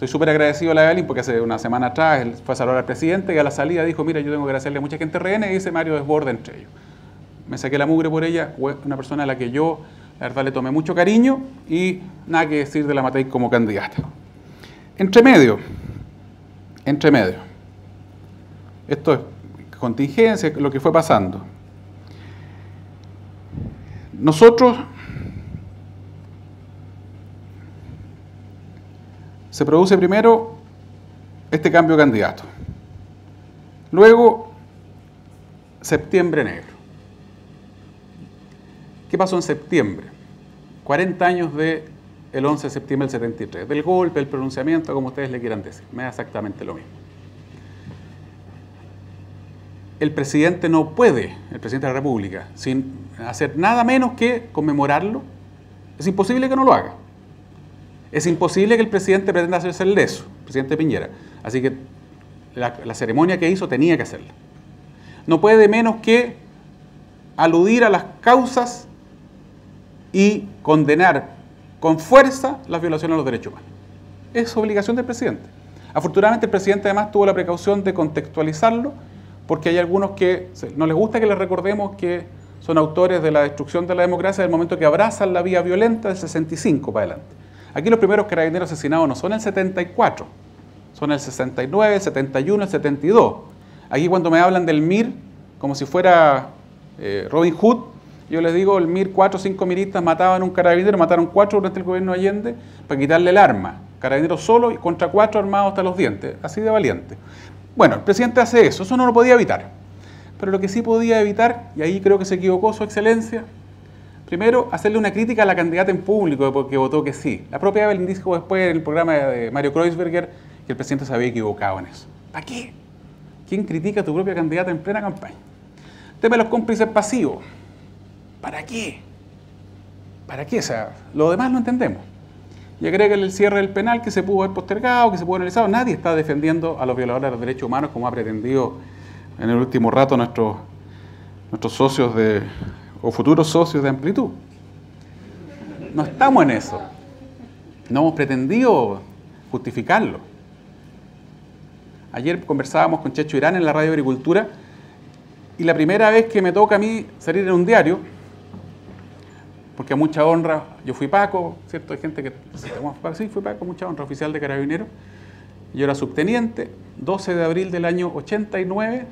Estoy súper agradecido a la Evelyn porque hace una semana atrás él fue a saludar al presidente y a la salida dijo, mira, yo tengo que agradecerle a mucha gente RN y dice Mario desborde entre ellos. Me saqué la mugre por ella, una persona a la que yo, la verdad, le tomé mucho cariño y nada que decir de la Matei como candidata. Entre medio, entre medio. Esto es contingencia, lo que fue pasando. Nosotros se produce primero este cambio de candidato. Luego, septiembre negro. ¿Qué pasó en septiembre? 40 años del 11 de septiembre del 73, del golpe, del pronunciamiento, como ustedes le quieran decir, me da exactamente lo mismo. El presidente no puede, el presidente de la República, sin hacer nada menos que conmemorarlo, es imposible que no lo haga. Es imposible que el presidente pretenda hacerse el leso, el presidente Piñera. Así que la, ceremonia que hizo tenía que hacerla. No puede menos que aludir a las causas y condenar con fuerza las violaciones a los derechos humanos. Es obligación del presidente. Afortunadamente el presidente además tuvo la precaución de contextualizarlo porque hay algunos que no les gusta que les recordemos que son autores de la destrucción de la democracia del momento que abrazan la vía violenta del 65 para adelante. Aquí los primeros carabineros asesinados no son el 74, son el 69, el 71, el 72. Aquí cuando me hablan del MIR como si fuera eh, Robin Hood, yo les digo, el MIR, cuatro o cinco miristas mataban un carabinero, mataron cuatro durante el gobierno de Allende para quitarle el arma. Carabinero solo y contra cuatro armados hasta los dientes, así de valiente. Bueno, el presidente hace eso, eso no lo podía evitar. Pero lo que sí podía evitar, y ahí creo que se equivocó su excelencia, primero, hacerle una crítica a la candidata en público porque votó que sí. La propia Evelyn dijo después en el programa de Mario Kreuzberger que el presidente se había equivocado en eso. ¿Para qué? ¿Quién critica a tu propia candidata en plena campaña? Tema de los cómplices pasivos. ¿Para qué? ¿Para qué? O sea, lo demás lo entendemos. Y agrega el cierre del penal que se pudo haber postergado, que se pudo haber realizado. Nadie está defendiendo a los violadores de los derechos humanos como ha pretendido en el último rato nuestros, nuestros socios de, o futuros socios de amplitud. No estamos en eso. No hemos pretendido justificarlo. Ayer conversábamos con Checho Irán en la Radio Agricultura y la primera vez que me toca a mí salir en un diario, porque a mucha honra, yo fui Paco, ¿cierto? Hay gente que sí, fui Paco, mucha honra, oficial de carabinero. Yo era subteniente, 12 de abril del año 89,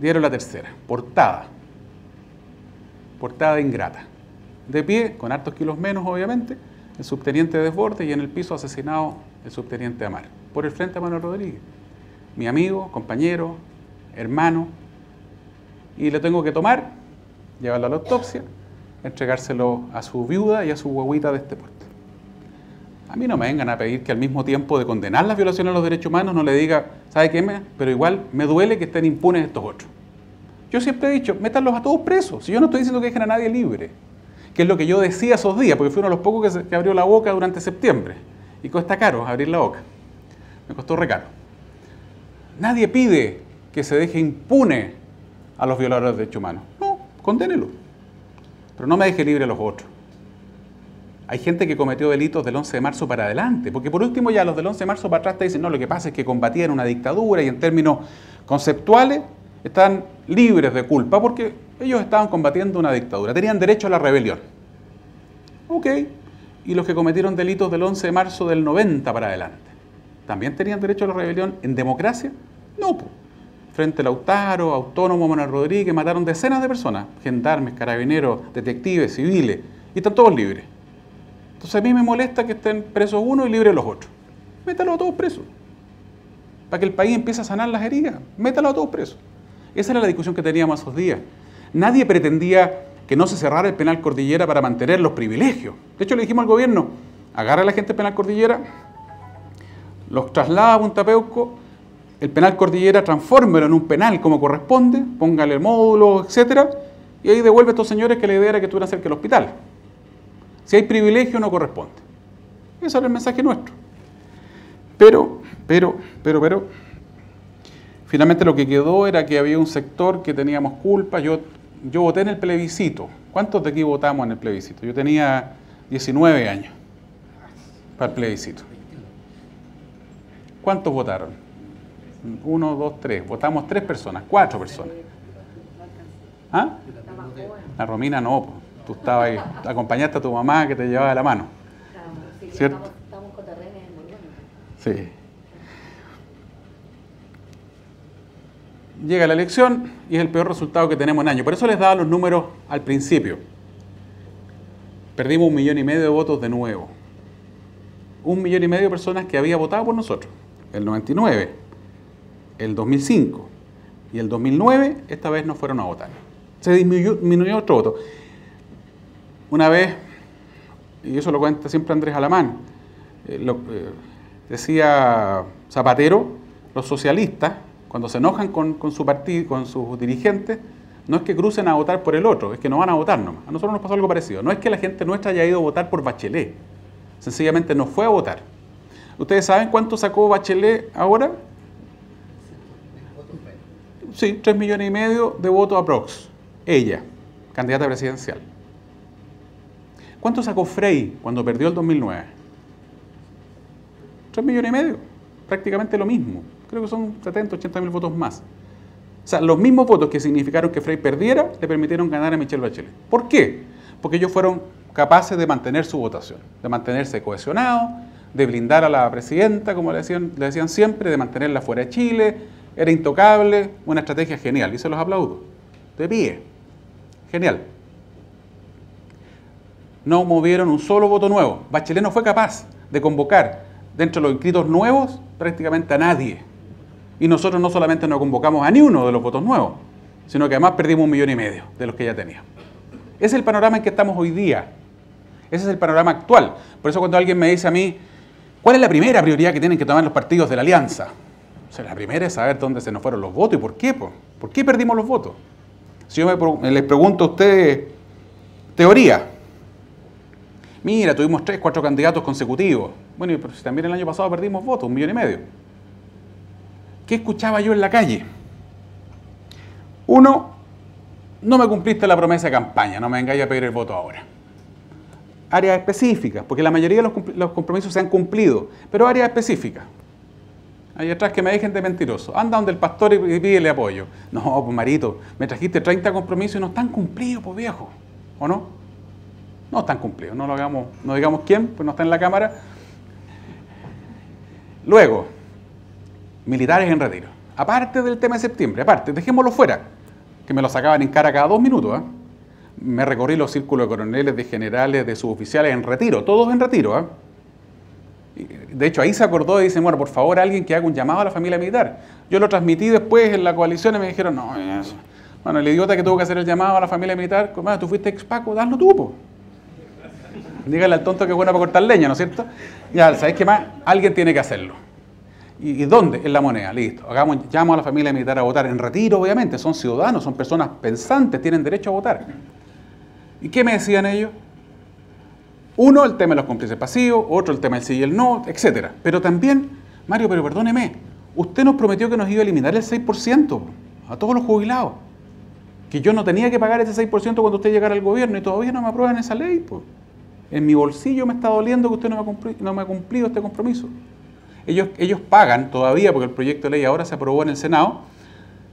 dieron la tercera, portada. Portada ingrata. De pie, con hartos kilos menos, obviamente, el subteniente de desborde y en el piso asesinado el subteniente Amar, por el frente a Manuel Rodríguez. Mi amigo, compañero, hermano, y le tengo que tomar, llevarlo a la autopsia, entregárselo a su viuda y a su guaguita de este puerto. A mí no me vengan a pedir que al mismo tiempo de condenar las violaciones a los derechos humanos no le diga, ¿sabe qué? Pero igual me duele que estén impunes estos otros. Yo siempre he dicho, métanlos a todos presos. Si yo no estoy diciendo que dejen a nadie libre, que es lo que yo decía esos días, porque fui uno de los pocos que, abrió la boca durante septiembre. Y cuesta caro abrir la boca. Me costó recaro. Nadie pide que se deje impune a los violadores de derechos humanos. No, condénelo. Pero no me deje libre a los otros. Hay gente que cometió delitos del 11 de marzo para adelante, porque por último ya los del 11 de marzo para atrás te dicen, no, lo que pasa es que combatían una dictadura y en términos conceptuales están libres de culpa porque ellos estaban combatiendo una dictadura, tenían derecho a la rebelión. Ok, y los que cometieron delitos del 11 de marzo del 90 para adelante, ¿también tenían derecho a la rebelión en democracia? No, pues. Frente Lautaro, Autónomo, Manuel Rodríguez, mataron decenas de personas, gendarmes, carabineros, detectives, civiles, y están todos libres. Entonces a mí me molesta que estén presos uno y libres los otros. Métalo a todos presos. Para que el país empiece a sanar las heridas, métalo a todos presos. Esa era la discusión que teníamos esos días. Nadie pretendía que no se cerrara el penal cordillera para mantener los privilegios. De hecho, le dijimos al gobierno, agarra a la gente del penal cordillera, los traslada a Punta Peuco el penal Cordillera, transfórmelo en un penal como corresponde, póngale módulos, etcétera, y ahí devuelve a estos señores que la idea era que estuvieran cerca del hospital. Si hay privilegio, no corresponde. Ese era el mensaje nuestro. Pero, pero, pero, pero, finalmente lo que quedó era que había un sector que teníamos culpa. Yo, yo voté en el plebiscito. ¿Cuántos de aquí votamos en el plebiscito? Yo tenía 19 años para el plebiscito. ¿Cuántos votaron? Uno, dos, tres. Votamos tres personas, cuatro personas. ¿Ah? La Romina no, tú estabas ahí, acompañaste a tu mamá que te llevaba la mano. ¿Cierto? Sí. Llega la elección y es el peor resultado que tenemos en año. Por eso les daba los números al principio. Perdimos un millón y medio de votos de nuevo. Un millón y medio de personas que había votado por nosotros, el 99 el 2005 y el 2009, esta vez no fueron a votar. Se disminuyó, otro voto. una vez, y eso lo cuenta siempre Andrés Alamán, eh, eh, decía Zapatero, los socialistas, cuando se enojan con, su partido, con sus dirigentes, no es que crucen a votar por el otro, es que no van a votar nomás. A nosotros nos pasó algo parecido. No es que la gente nuestra haya ido a votar por Bachelet, sencillamente no fue a votar. ¿Ustedes saben cuánto sacó Bachelet ahora? Sí, 3 millones y medio de votos a Prox. Ella, candidata presidencial. ¿Cuánto sacó Frey cuando perdió el 2009? 3 millones y medio. Prácticamente lo mismo. Creo que son 70, 80 mil votos más. O sea, los mismos votos que significaron que Frey perdiera le permitieron ganar a Michelle Bachelet. ¿Por qué? Porque ellos fueron capaces de mantener su votación, de mantenerse cohesionados, de blindar a la presidenta, como le decían, le decían siempre, de mantenerla fuera de Chile. Era intocable, una estrategia genial, y se los aplaudo. De pie. Genial. No movieron un solo voto nuevo. Bachelet no fue capaz de convocar dentro de los inscritos nuevos prácticamente a nadie. Y nosotros no solamente no convocamos a ni uno de los votos nuevos, sino que además perdimos un millón y medio de los que ya teníamos. Ese es el panorama en que estamos hoy día. Ese es el panorama actual. Por eso cuando alguien me dice a mí, ¿cuál es la primera prioridad que tienen que tomar los partidos de la alianza? La primera es saber dónde se nos fueron los votos y por qué. ¿Por qué perdimos los votos? Si yo me, les pregunto a ustedes, teoría. Mira, tuvimos tres, cuatro candidatos consecutivos. Bueno, pero si también el año pasado perdimos votos, un millón y medio. ¿Qué escuchaba yo en la calle? Uno, no me cumpliste la promesa de campaña, no me vengáis a pedir el voto ahora. Áreas específicas, porque la mayoría de los compromisos se han cumplido, pero áreas específicas. Ahí atrás que me dejen de mentiroso. Anda donde el pastor y pídele apoyo. No, pues marito, me trajiste 30 compromisos y no están cumplidos, pues viejo. ¿O no? No están cumplidos. No lo hagamos, no digamos quién, pues no está en la cámara. Luego, militares en retiro. Aparte del tema de septiembre, aparte, dejémoslo fuera, que me lo sacaban en cara cada dos minutos. ¿eh? Me recorrí los círculos de coroneles, de generales, de suboficiales en retiro, todos en retiro. ¿eh? De hecho, ahí se acordó y dicen, bueno, por favor, alguien que haga un llamado a la familia militar. Yo lo transmití después en la coalición y me dijeron, no, bueno, el idiota que tuvo que hacer el llamado a la familia militar, bueno, tú fuiste ex Paco, dalo tú, po. Dígale al tonto que es bueno para cortar leña, ¿no es cierto? Ya, ¿sabéis qué más? Alguien tiene que hacerlo. ¿Y, dónde? En la moneda, listo. Hagamos, llamo a la familia militar a votar en retiro, obviamente. Son ciudadanos, son personas pensantes, tienen derecho a votar. ¿Y qué me decían ellos? Uno, el tema de los cómplices pasivos, otro, el tema del sí y el no, etc. Pero también, Mario, pero perdóneme, usted nos prometió que nos iba a eliminar el 6% a todos los jubilados. Que yo no tenía que pagar ese 6% cuando usted llegara al gobierno y todavía no me aprueban esa ley. Pues. En mi bolsillo me está doliendo que usted no me, ha no me ha cumplido este compromiso. Ellos, ellos pagan todavía, porque el proyecto de ley ahora se aprobó en el Senado,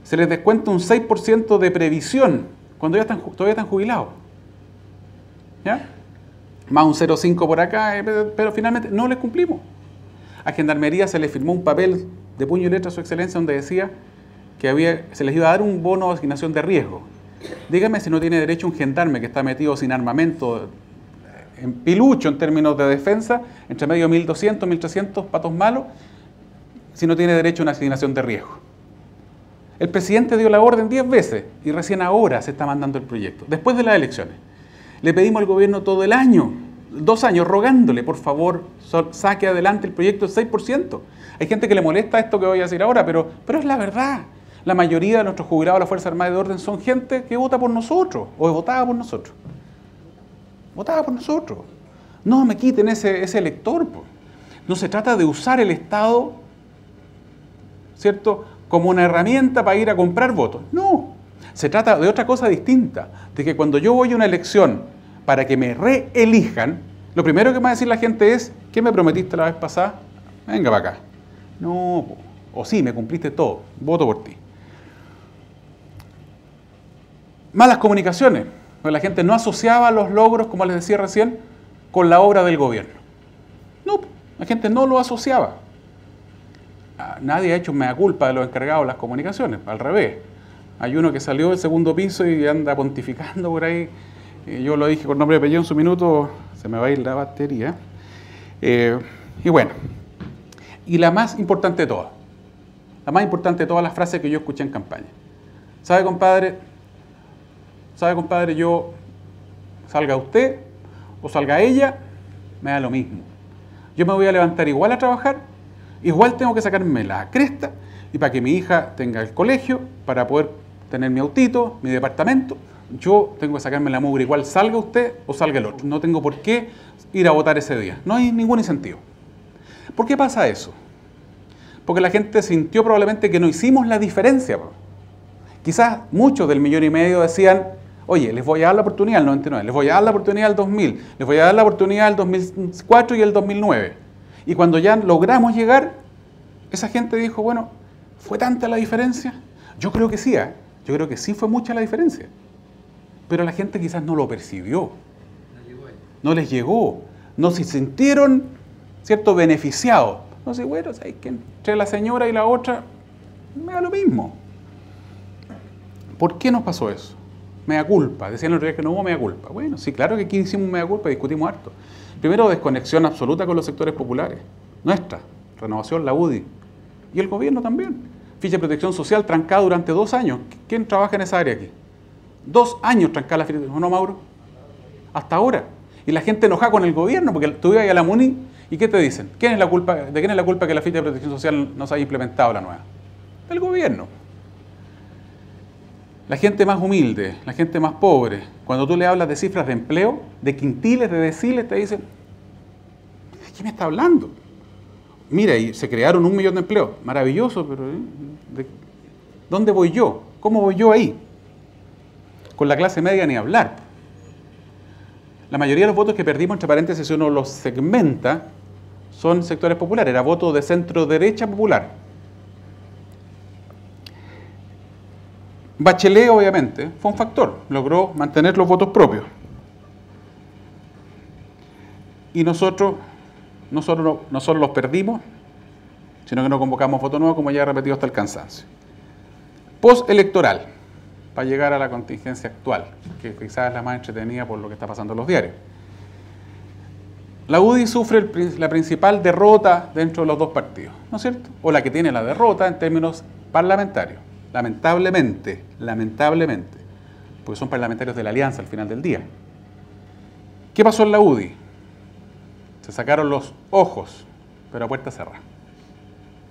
se les descuenta un 6% de previsión cuando ya están, todavía están jubilados. ¿Ya? más un 0,5 por acá, eh, pero finalmente no les cumplimos. A Gendarmería se les firmó un papel de puño y letra a su excelencia donde decía que había, se les iba a dar un bono de asignación de riesgo. Dígame si no tiene derecho un gendarme que está metido sin armamento, en pilucho en términos de defensa, entre medio 1.200, 1.300 patos malos, si no tiene derecho a una asignación de riesgo. El presidente dio la orden 10 veces y recién ahora se está mandando el proyecto, después de las elecciones. Le pedimos al gobierno todo el año, dos años, rogándole, por favor, saque adelante el proyecto del 6%. Hay gente que le molesta esto que voy a decir ahora, pero, pero es la verdad. La mayoría de nuestros jubilados de la Fuerza Armada de Orden son gente que vota por nosotros, o votaba por nosotros. Votaba por nosotros. No me quiten ese, ese elector. No se trata de usar el Estado, ¿cierto?, como una herramienta para ir a comprar votos. No, se trata de otra cosa distinta, de que cuando yo voy a una elección para que me reelijan, lo primero que me va a decir la gente es, ¿qué me prometiste la vez pasada? Venga para acá. No, o sí, me cumpliste todo, voto por ti. Malas comunicaciones, la gente no asociaba los logros, como les decía recién, con la obra del gobierno. No, la gente no lo asociaba. Ah, nadie ha hecho mea culpa de los encargados de las comunicaciones, al revés. Hay uno que salió del segundo piso y anda pontificando por ahí. Eh, yo lo dije con nombre y apellido en su minuto, se me va a ir la batería. Eh, y bueno, y la más importante de todas, la más importante de todas las frases que yo escuché en campaña. ¿Sabe, compadre? ¿Sabe, compadre? Yo salga usted o salga ella, me da lo mismo. Yo me voy a levantar igual a trabajar, igual tengo que sacarme la cresta y para que mi hija tenga el colegio, para poder tener mi autito, mi departamento, yo tengo que sacarme la mugre igual salga usted o salga el otro. No tengo por qué ir a votar ese día. No hay ningún incentivo. ¿Por qué pasa eso? Porque la gente sintió probablemente que no hicimos la diferencia. Quizás muchos del millón y medio decían, oye, les voy a dar la oportunidad al 99, les voy a dar la oportunidad al 2000, les voy a dar la oportunidad al 2004 y el 2009. Y cuando ya logramos llegar, esa gente dijo, bueno, ¿fue tanta la diferencia? Yo creo que sí, ¿eh? yo creo que sí fue mucha la diferencia. Pero la gente quizás no lo percibió. No les llegó. No se sintieron, ¿cierto?, beneficiados. No sé, bueno, ¿sabes que entre la señora y la otra me da lo mismo. ¿Por qué nos pasó eso? Mea culpa. Decían los reyes que no hubo mea culpa. Bueno, sí, claro que aquí hicimos mea culpa discutimos harto. Primero, desconexión absoluta con los sectores populares. Nuestra, renovación, la UDI. Y el gobierno también. Ficha de protección social trancada durante dos años. ¿Quién trabaja en esa área aquí? Dos años trancada la ficha de ¿no, Mauro? Hasta ahora. Y la gente enoja con el gobierno porque tú ibas a la MUNI y ¿qué te dicen? ¿Quién es la culpa, ¿De quién es la culpa que la ficha de protección social no se haya implementado la nueva? Del gobierno. La gente más humilde, la gente más pobre, cuando tú le hablas de cifras de empleo, de quintiles, de deciles, te dicen, ¿de qué me está hablando? Mira, y se crearon un millón de empleos, maravilloso, pero ¿eh? ¿dónde voy yo? ¿Cómo voy yo ahí? Con la clase media ni hablar. La mayoría de los votos que perdimos, entre paréntesis, si uno los segmenta, son sectores populares, era voto de centro derecha popular. Bachelet, obviamente, fue un factor, logró mantener los votos propios. Y nosotros no solo, no solo los perdimos, sino que no convocamos voto nuevo, como ya he repetido hasta el cansancio. Postelectoral, para llegar a la contingencia actual, que quizás es la más entretenida por lo que está pasando en los diarios. La UDI sufre la principal derrota dentro de los dos partidos, ¿no es cierto? O la que tiene la derrota en términos parlamentarios lamentablemente, lamentablemente, porque son parlamentarios de la alianza al final del día. ¿Qué pasó en la UDI? Se sacaron los ojos, pero a puerta cerrada.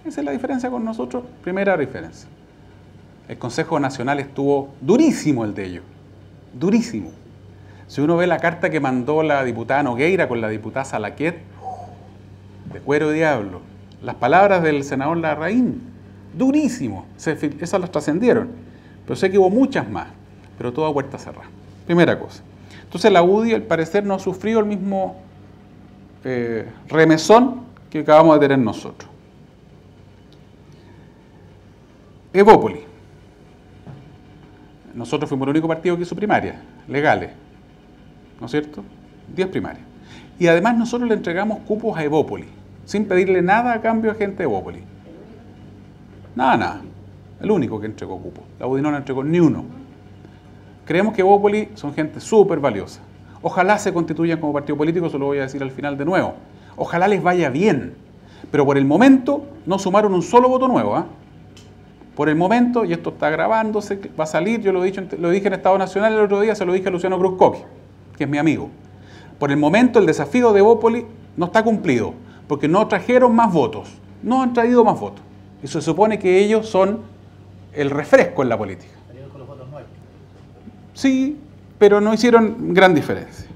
Esa es la diferencia con nosotros, primera diferencia. El Consejo Nacional estuvo durísimo el de ellos, durísimo. Si uno ve la carta que mandó la diputada Nogueira con la diputada Salaquet, de cuero diablo, las palabras del senador Larraín, durísimo. esas las trascendieron. Pero sé que hubo muchas más, pero toda puerta cerrada. Primera cosa. Entonces la UDI al parecer no ha sufrido el mismo eh, remesón que acabamos de tener nosotros. Evópoli. Nosotros fuimos el único partido que hizo primaria, legales. ¿No es cierto? 10 primarias. Y además nosotros le entregamos cupos a Evópoli, sin pedirle nada a cambio a gente de Evópoli. Nada, nada. El único que entregó cupo. La UDI no entregó ni uno. Creemos que Bópoli son gente súper valiosa. Ojalá se constituyan como partido político, eso lo voy a decir al final de nuevo. Ojalá les vaya bien. Pero por el momento no sumaron un solo voto nuevo. ¿ah? Por el momento, y esto está grabándose, va a salir, yo lo, he dicho, lo dije en Estado Nacional el otro día, se lo dije a Luciano Cruz Coqui, que es mi amigo. Por el momento el desafío de Bópoli no está cumplido, porque no trajeron más votos, no han traído más votos. Y se supone que ellos son el refresco en la política. con los votos nuevos. Sí, pero no hicieron gran diferencia.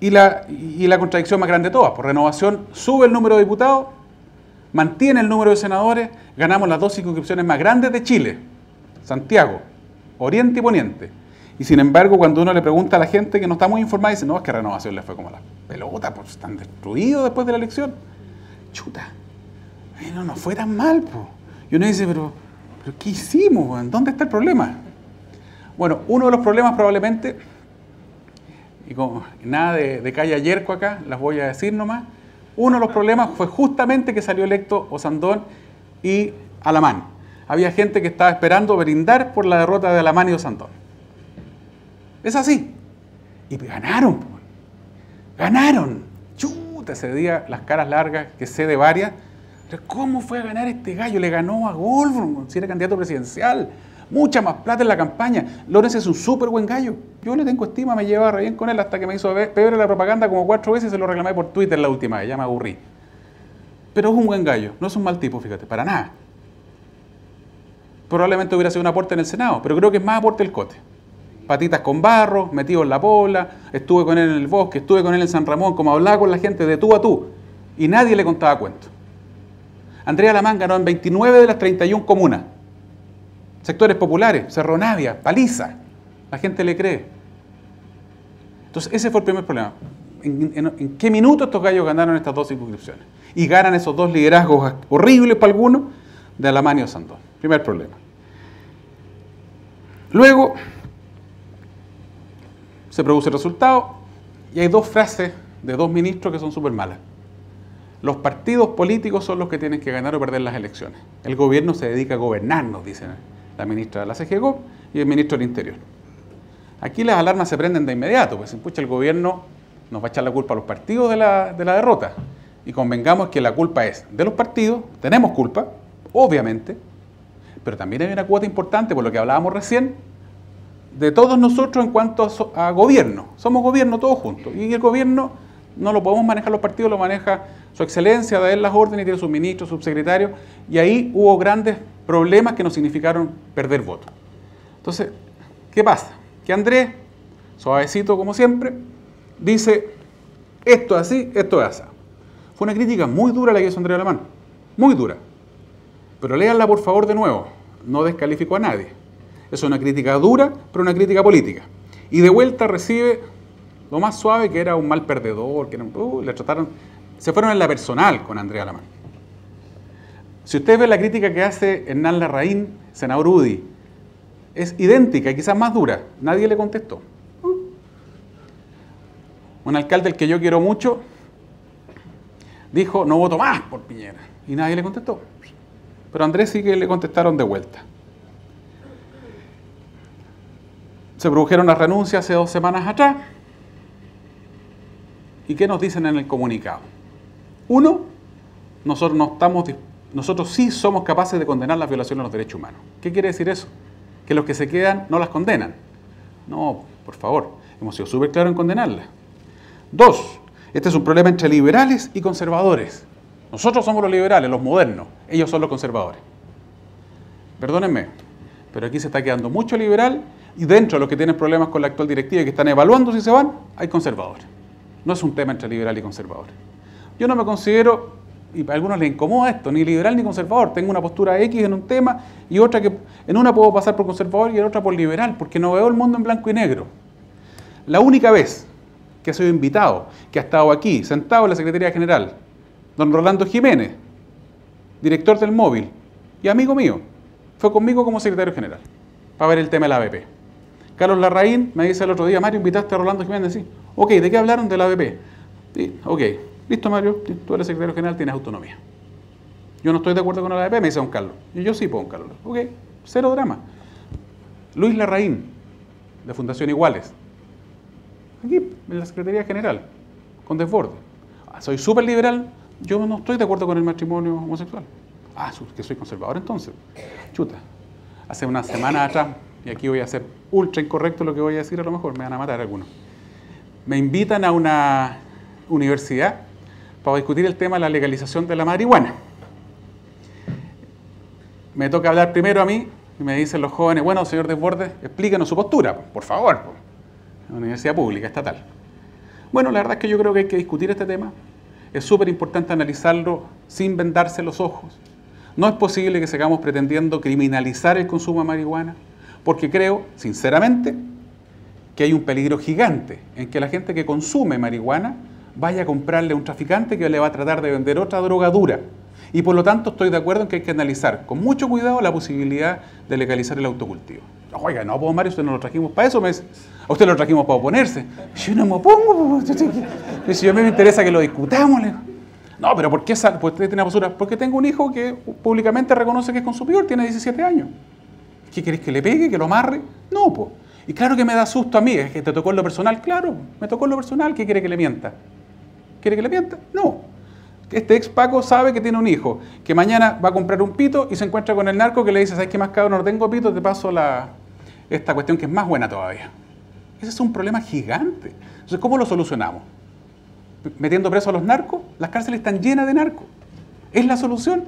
Y la, y la contradicción más grande de todas, por renovación sube el número de diputados, mantiene el número de senadores, ganamos las dos circunscripciones más grandes de Chile, Santiago, Oriente y Poniente. Y sin embargo, cuando uno le pregunta a la gente que no está muy informada, dice, no, es que renovación le fue como la pelota, pues están destruidos después de la elección. Chuta, no, no fue tan mal. Y uno dice, pero, pero ¿qué hicimos? ¿Dónde está el problema? Bueno, uno de los problemas probablemente, y como nada de, de calle yerco acá, las voy a decir nomás, uno de los problemas fue justamente que salió electo Osandón y Alamán. Había gente que estaba esperando brindar por la derrota de Alamán y Osandón. Es así. Y ganaron. Ganaron. Chuta, ese día las caras largas, que sé de varias, ¿cómo fue a ganar este gallo? Le ganó a Goldblum, si era candidato presidencial. mucha más plata en la campaña. Lorenz es un súper buen gallo. Yo le tengo estima, me llevaba re bien con él hasta que me hizo peor la propaganda como cuatro veces y se lo reclamé por Twitter la última vez, ya me aburrí. Pero es un buen gallo, no es un mal tipo, fíjate, para nada. Probablemente hubiera sido un aporte en el Senado, pero creo que es más aporte el cote. Patitas con barro, metido en la pobla, estuve con él en el bosque, estuve con él en San Ramón, como hablaba con la gente de tú a tú, y nadie le contaba cuento. Andrea Lamán ganó en 29 de las 31 comunas. Sectores populares, Cerro Navia, Paliza. La gente le cree. Entonces, ese fue el primer problema. ¿En, qué minuto estos gallos ganaron estas dos circunscripciones? Y ganan esos dos liderazgos horribles para algunos de Alamán y Osandón. Primer problema. Luego, se produce el resultado y hay dos frases de dos ministros que son súper malas. Los partidos políticos son los que tienen que ganar o perder las elecciones. El gobierno se dedica a gobernarnos, dicen la ministra de la CGGO y el ministro del Interior. Aquí las alarmas se prenden de inmediato, pues pucha, el gobierno nos va a echar la culpa a los partidos de la, de la derrota. Y convengamos que la culpa es de los partidos, tenemos culpa, obviamente, pero también hay una cuota importante, por lo que hablábamos recién, de todos nosotros en cuanto a, a gobierno. Somos gobierno todos juntos. Y el gobierno no lo podemos manejar los partidos, lo maneja su excelencia, da él las órdenes, tiene sus ministros, subsecretarios, y ahí hubo grandes problemas que nos significaron perder votos. Entonces, ¿qué pasa? Que Andrés, suavecito como siempre, dice, esto es así, esto es así. Fue una crítica muy dura la que hizo Andrés Alemán, muy dura. Pero léanla por favor de nuevo, no descalificó a nadie. Es una crítica dura, pero una crítica política. Y de vuelta recibe lo más suave que era un mal perdedor, que uh, le trataron, se fueron en la personal con Andrea Lamán. Si ustedes ven la crítica que hace Hernán Larraín, senador UDI, es idéntica y quizás más dura. Nadie le contestó. Uh. Un alcalde al que yo quiero mucho dijo, no voto más por Piñera. Y nadie le contestó. Pero Andrés sí que le contestaron de vuelta. Se produjeron las renuncias hace dos semanas atrás. ¿Y qué nos dicen en el comunicado? Uno, nosotros, sí somos capaces de condenar la violación de los derechos humanos. ¿Qué quiere decir eso? Que los que se quedan no las condenan. No, por favor, hemos sido súper claros en condenarlas. Dos, este es un problema entre liberales y conservadores. Nosotros somos los liberales, los modernos, ellos son los conservadores. Perdónenme, pero aquí se está quedando mucho liberal y dentro de los que tienen problemas con la actual directiva y que están evaluando si se van, hay conservadores. No es un tema entre liberal y conservador. Yo no me considero, y a algunos les incomoda esto, ni liberal ni conservador. Tengo una postura X en un tema y otra que en una puedo pasar por conservador y en otra por liberal, porque no veo el mundo en blanco y negro. La única vez que ha sido invitado, que ha estado aquí, sentado en la Secretaría General, don Rolando Jiménez, director del móvil y amigo mío, fue conmigo como secretario general para ver el tema de la ABP. Carlos Larraín me dice el otro día, Mario, invitaste a Rolando Jiménez, sí. Ok, ¿de qué hablaron? De la ABP. Sí, ok, listo Mario, tú eres secretario general, tienes autonomía. Yo no estoy de acuerdo con la ABP, me dice don Carlos. Y yo sí puedo, don Carlos. Ok, cero drama. Luis Larraín, de Fundación Iguales. Aquí, en la Secretaría General, con desborde. Ah, soy súper liberal, yo no estoy de acuerdo con el matrimonio homosexual. Ah, que soy conservador entonces. Chuta. Hace una semana atrás, y aquí voy a ser ultra incorrecto lo que voy a decir, a lo mejor me van a matar algunos me invitan a una universidad para discutir el tema de la legalización de la marihuana. Me toca hablar primero a mí y me dicen los jóvenes, bueno, señor Desbordes, explíquenos su postura, por favor. Una universidad pública, estatal. Bueno, la verdad es que yo creo que hay que discutir este tema. Es súper importante analizarlo sin vendarse los ojos. No es posible que sigamos pretendiendo criminalizar el consumo de marihuana, porque creo, sinceramente, que hay un peligro gigante en que la gente que consume marihuana vaya a comprarle a un traficante que le va a tratar de vender otra droga dura. Y por lo tanto estoy de acuerdo en que hay que analizar con mucho cuidado la posibilidad de legalizar el autocultivo. Oiga, no, pues Mario, usted no lo trajimos para eso, me a usted lo trajimos para oponerse. Yo no me opongo, si yo me interesa que lo discutamos. No, pero ¿por qué pues tiene postura? Porque tengo un hijo que públicamente reconoce que es consumidor, tiene 17 años. ¿Qué querés que le pegue, que lo amarre? No, pues. Y claro que me da susto a mí, es que te tocó en lo personal. Claro, me tocó en lo personal, ¿qué quiere que le mienta? ¿Quiere que le mienta? No. Este ex Paco sabe que tiene un hijo, que mañana va a comprar un pito y se encuentra con el narco que le dice, ¿sabes qué más cabrón? No tengo pito, te paso la, esta cuestión que es más buena todavía. Ese es un problema gigante. Entonces, ¿cómo lo solucionamos? ¿Metiendo presos a los narcos? Las cárceles están llenas de narcos. ¿Es la solución?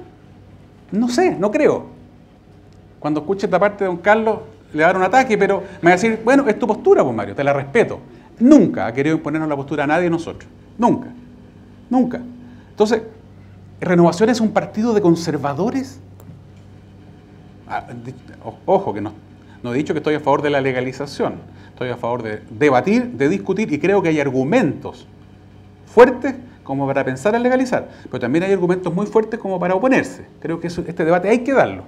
No sé, no creo. Cuando escuche esta parte de don Carlos, le va a dar un ataque, pero me va a decir, bueno, es tu postura, pues Mario, te la respeto. Nunca ha querido imponernos la postura a nadie de nosotros. Nunca. Nunca. Entonces, ¿Renovación es un partido de conservadores? Ah, ojo, que no, he dicho que estoy a favor de la legalización. Estoy a favor de debatir, de discutir y creo que hay argumentos fuertes como para pensar en legalizar, pero también hay argumentos muy fuertes como para oponerse. Creo que este debate hay que darlo.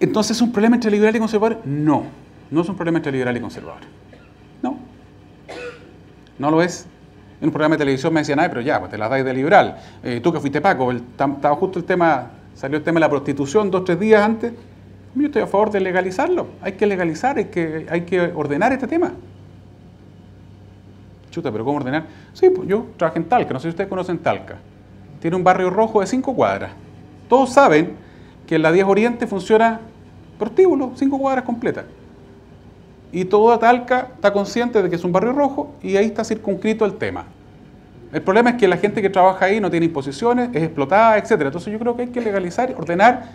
Entonces, ¿es un problema entre liberal y conservador? No, no es un problema entre liberal y conservador. No, no lo es. En un programa de televisión me decían, ay, pero ya, pues te la dais de liberal. Eh, tú que fuiste Paco, estaba justo el tema, salió el tema de la prostitución dos tres días antes. Yo estoy a favor de legalizarlo. Hay que legalizar, hay que, hay que ordenar este tema. Chuta, pero ¿cómo ordenar? Sí, pues yo trabajo en Talca, no sé si ustedes conocen Talca. Tiene un barrio rojo de cinco cuadras. Todos saben que en la 10 Oriente funciona prostíbulo, cinco cuadras completas. Y toda Talca está consciente de que es un barrio rojo y ahí está circunscrito el tema. El problema es que la gente que trabaja ahí no tiene imposiciones, es explotada, etc. Entonces yo creo que hay que legalizar, ordenar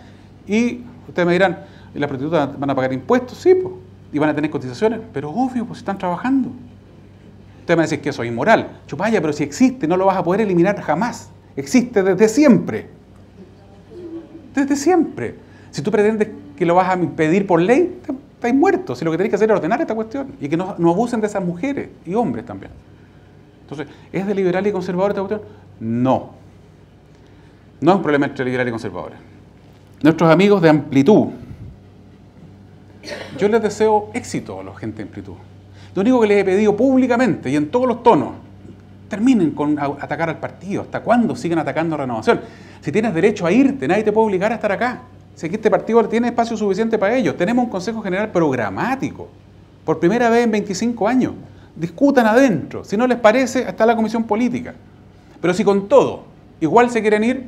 y ustedes me dirán, ¿y las prostitutas van a pagar impuestos? Sí, pues, y van a tener cotizaciones, pero obvio, pues están trabajando. Usted me dice que eso es inmoral. Chupaya, pero si existe, no lo vas a poder eliminar jamás. Existe desde siempre. Desde siempre. Si tú pretendes que lo vas a impedir por ley, estáis muertos. Si lo que tenéis que hacer es ordenar esta cuestión y que no, abusen de esas mujeres y hombres también. Entonces, ¿es de liberal y conservador esta cuestión? No. No es un problema entre liberal y conservador. Nuestros amigos de amplitud. Yo les deseo éxito a la gente de amplitud. Lo único que les he pedido públicamente y en todos los tonos, terminen con atacar al partido. ¿Hasta cuándo siguen atacando a Renovación? Si tienes derecho a irte, nadie te puede obligar a estar acá. Si aquí este partido tiene espacio suficiente para ellos. Tenemos un Consejo General programático. Por primera vez en 25 años. Discutan adentro. Si no les parece, está la Comisión Política. Pero si con todo igual se quieren ir,